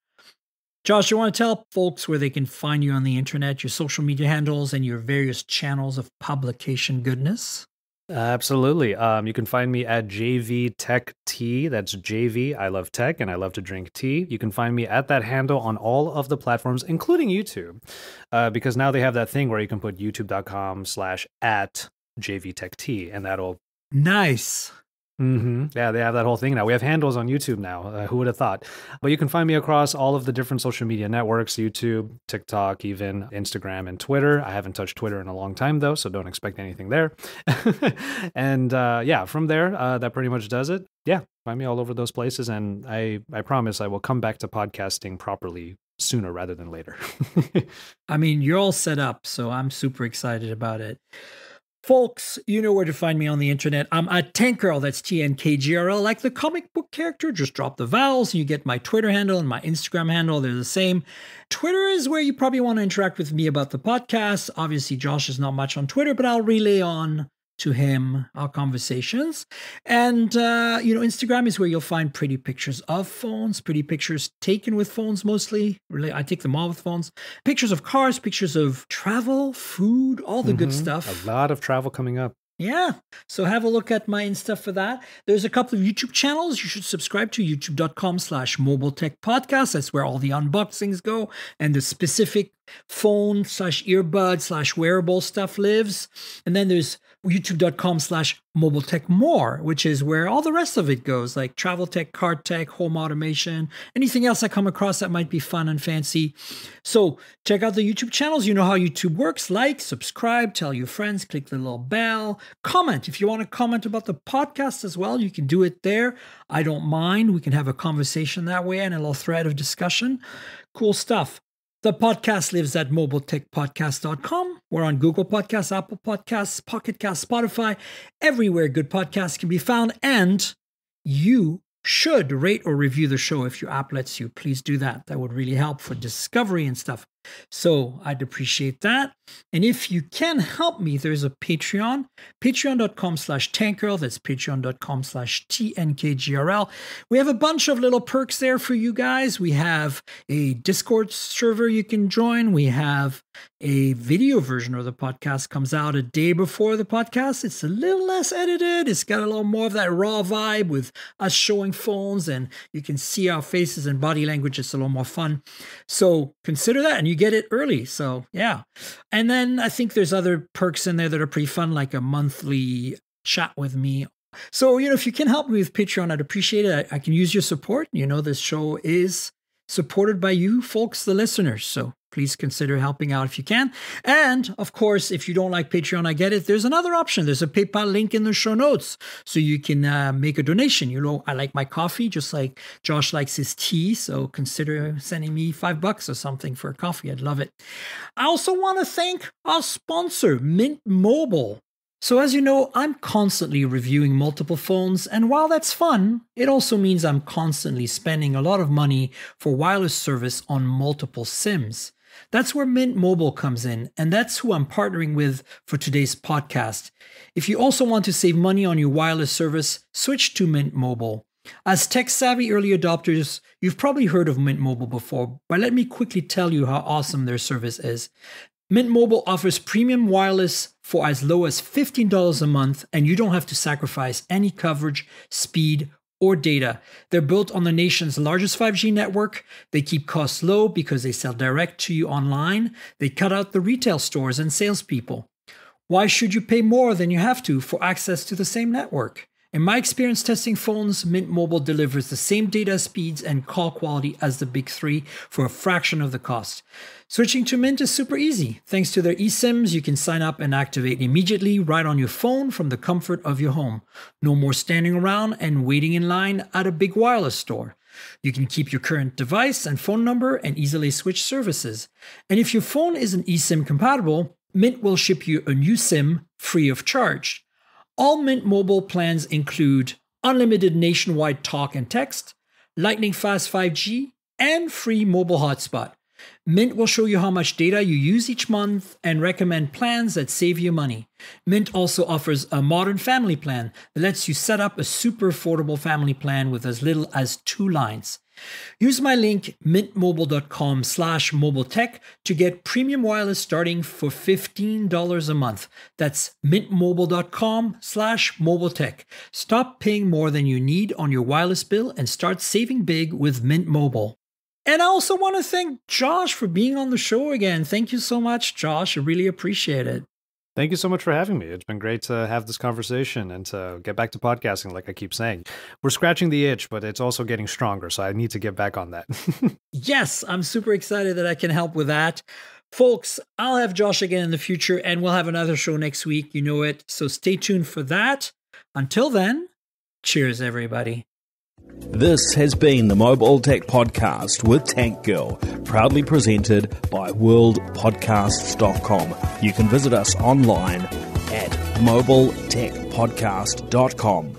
Josh, you want to tell folks where they can find you on the internet, your social media handles, and your various channels of publication goodness? Absolutely. Um, you can find me at JV Tech Tea. That's JV. I love tech and I love to drink tea. You can find me at that handle on all of the platforms, including YouTube, uh, because now they have that thing where you can put youtube.com slash at JV Tech Tea, and that'll nice. Mm-hmm. Yeah, they have that whole thing now. We have handles on YouTube now. Uh, who would have thought? But you can find me across all of the different social media networks YouTube, TikTok, even Instagram and Twitter. I haven't touched Twitter in a long time, though, so don't expect anything there. and uh, yeah, from there, uh, that pretty much does it. Yeah, find me all over those places. And I, I promise I will come back to podcasting properly sooner rather than later. I mean, you're all set up, so I'm super excited about it. Folks, you know where to find me on the internet. I'm at Tankgirl, that's T N K G R L, like the comic book character. Just drop the vowels and you get my Twitter handle and my Instagram handle. They're the same. Twitter is where you probably want to interact with me about the podcast. Obviously, Josh is not much on Twitter, but I'll relay on to him our conversations. And, uh, you know, Instagram is where you'll find pretty pictures of phones, pretty pictures taken with phones mostly. Really, I take them all with phones. Pictures of cars, pictures of travel, food, all the mm-hmm. good stuff. A lot of travel coming up. Yeah. So have a look at my Insta for that. There's a couple of YouTube channels you should subscribe to, youtube.com slash mobile tech podcast. That's where all the unboxings go and the specific phone slash earbud slash wearable stuff lives. And then there's youtube.com slash mobile tech more, which is where all the rest of it goes, like travel tech, car tech, home automation, anything else I come across that might be fun and fancy. So check out the YouTube channels. You know how YouTube works. Like, subscribe, tell your friends, click the little bell, comment. If you want to comment about the podcast as well, you can do it there. I don't mind. We can have a conversation that way and a little thread of discussion. Cool stuff. The podcast lives at mobiletechpodcast.com. We're on Google Podcasts, Apple Podcasts, Pocket Cast, Spotify, everywhere good podcasts can be found. And you should rate or review the show if your app lets you. Please do that. That would really help for discovery and stuff. So I'd appreciate that. And if you can help me, there's a Patreon, patreon.com slash tankgirl. That's patreon.com slash TNKGRL. We have a bunch of little perks there for you guys. We have a Discord server you can join. We have a video version of the podcast comes out a day before the podcast. It's a little less edited. It's got a little more of that raw vibe with us showing phones and you can see our faces and body language. It's a little more fun. So consider that. And you you get it early. So yeah. And then I think there's other perks in there that are pretty fun, like a monthly chat with me. So, you know, if you can help me with Patreon, I'd appreciate it. I, I can use your support. You know, this show is supported by you folks, the listeners. So please consider helping out if you can. And of course, if you don't like Patreon, I get it. There's another option. There's a PayPal link in the show notes. So you can uh, make a donation. You know, I like my coffee just like Josh likes his tea. So consider sending me five bucks or something for a coffee. I'd love it. I also want to thank our sponsor, Mint Mobile. So, as you know, I'm constantly reviewing multiple phones, and while that's fun, it also means I'm constantly spending a lot of money for wireless service on multiple SIMs. That's where Mint Mobile comes in, and that's who I'm partnering with for today's podcast. If you also want to save money on your wireless service, switch to Mint Mobile. As tech savvy early adopters, you've probably heard of Mint Mobile before, but let me quickly tell you how awesome their service is. Mint Mobile offers premium wireless for as low as $15 a month, and you don't have to sacrifice any coverage, speed, or data. They're built on the nation's largest 5G network. They keep costs low because they sell direct to you online. They cut out the retail stores and salespeople. Why should you pay more than you have to for access to the same network? In my experience testing phones, Mint Mobile delivers the same data speeds and call quality as the big three for a fraction of the cost. Switching to Mint is super easy. Thanks to their eSIMs, you can sign up and activate immediately right on your phone from the comfort of your home. No more standing around and waiting in line at a big wireless store. You can keep your current device and phone number and easily switch services. And if your phone isn't eSIM compatible, Mint will ship you a new SIM free of charge. All Mint Mobile plans include unlimited nationwide talk and text, lightning fast 5G, and free mobile hotspot. Mint will show you how much data you use each month and recommend plans that save you money. Mint also offers a modern family plan that lets you set up a super affordable family plan with as little as two lines. Use my link mintmobile.com slash mobiletech to get premium wireless starting for $15 a month. That's mintmobile.com slash mobiletech. Stop paying more than you need on your wireless bill and start saving big with Mint Mobile. And I also want to thank Josh for being on the show again. Thank you so much, Josh. I really appreciate it. Thank you so much for having me. It's been great to have this conversation and to get back to podcasting, like I keep saying. We're scratching the itch, but it's also getting stronger. So I need to get back on that. yes, I'm super excited that I can help with that. Folks, I'll have Josh again in the future and we'll have another show next week. You know it. So stay tuned for that. Until then, cheers, everybody. This has been the Mobile Tech Podcast with Tank Girl, proudly presented by worldpodcasts.com. You can visit us online at mobiletechpodcast.com.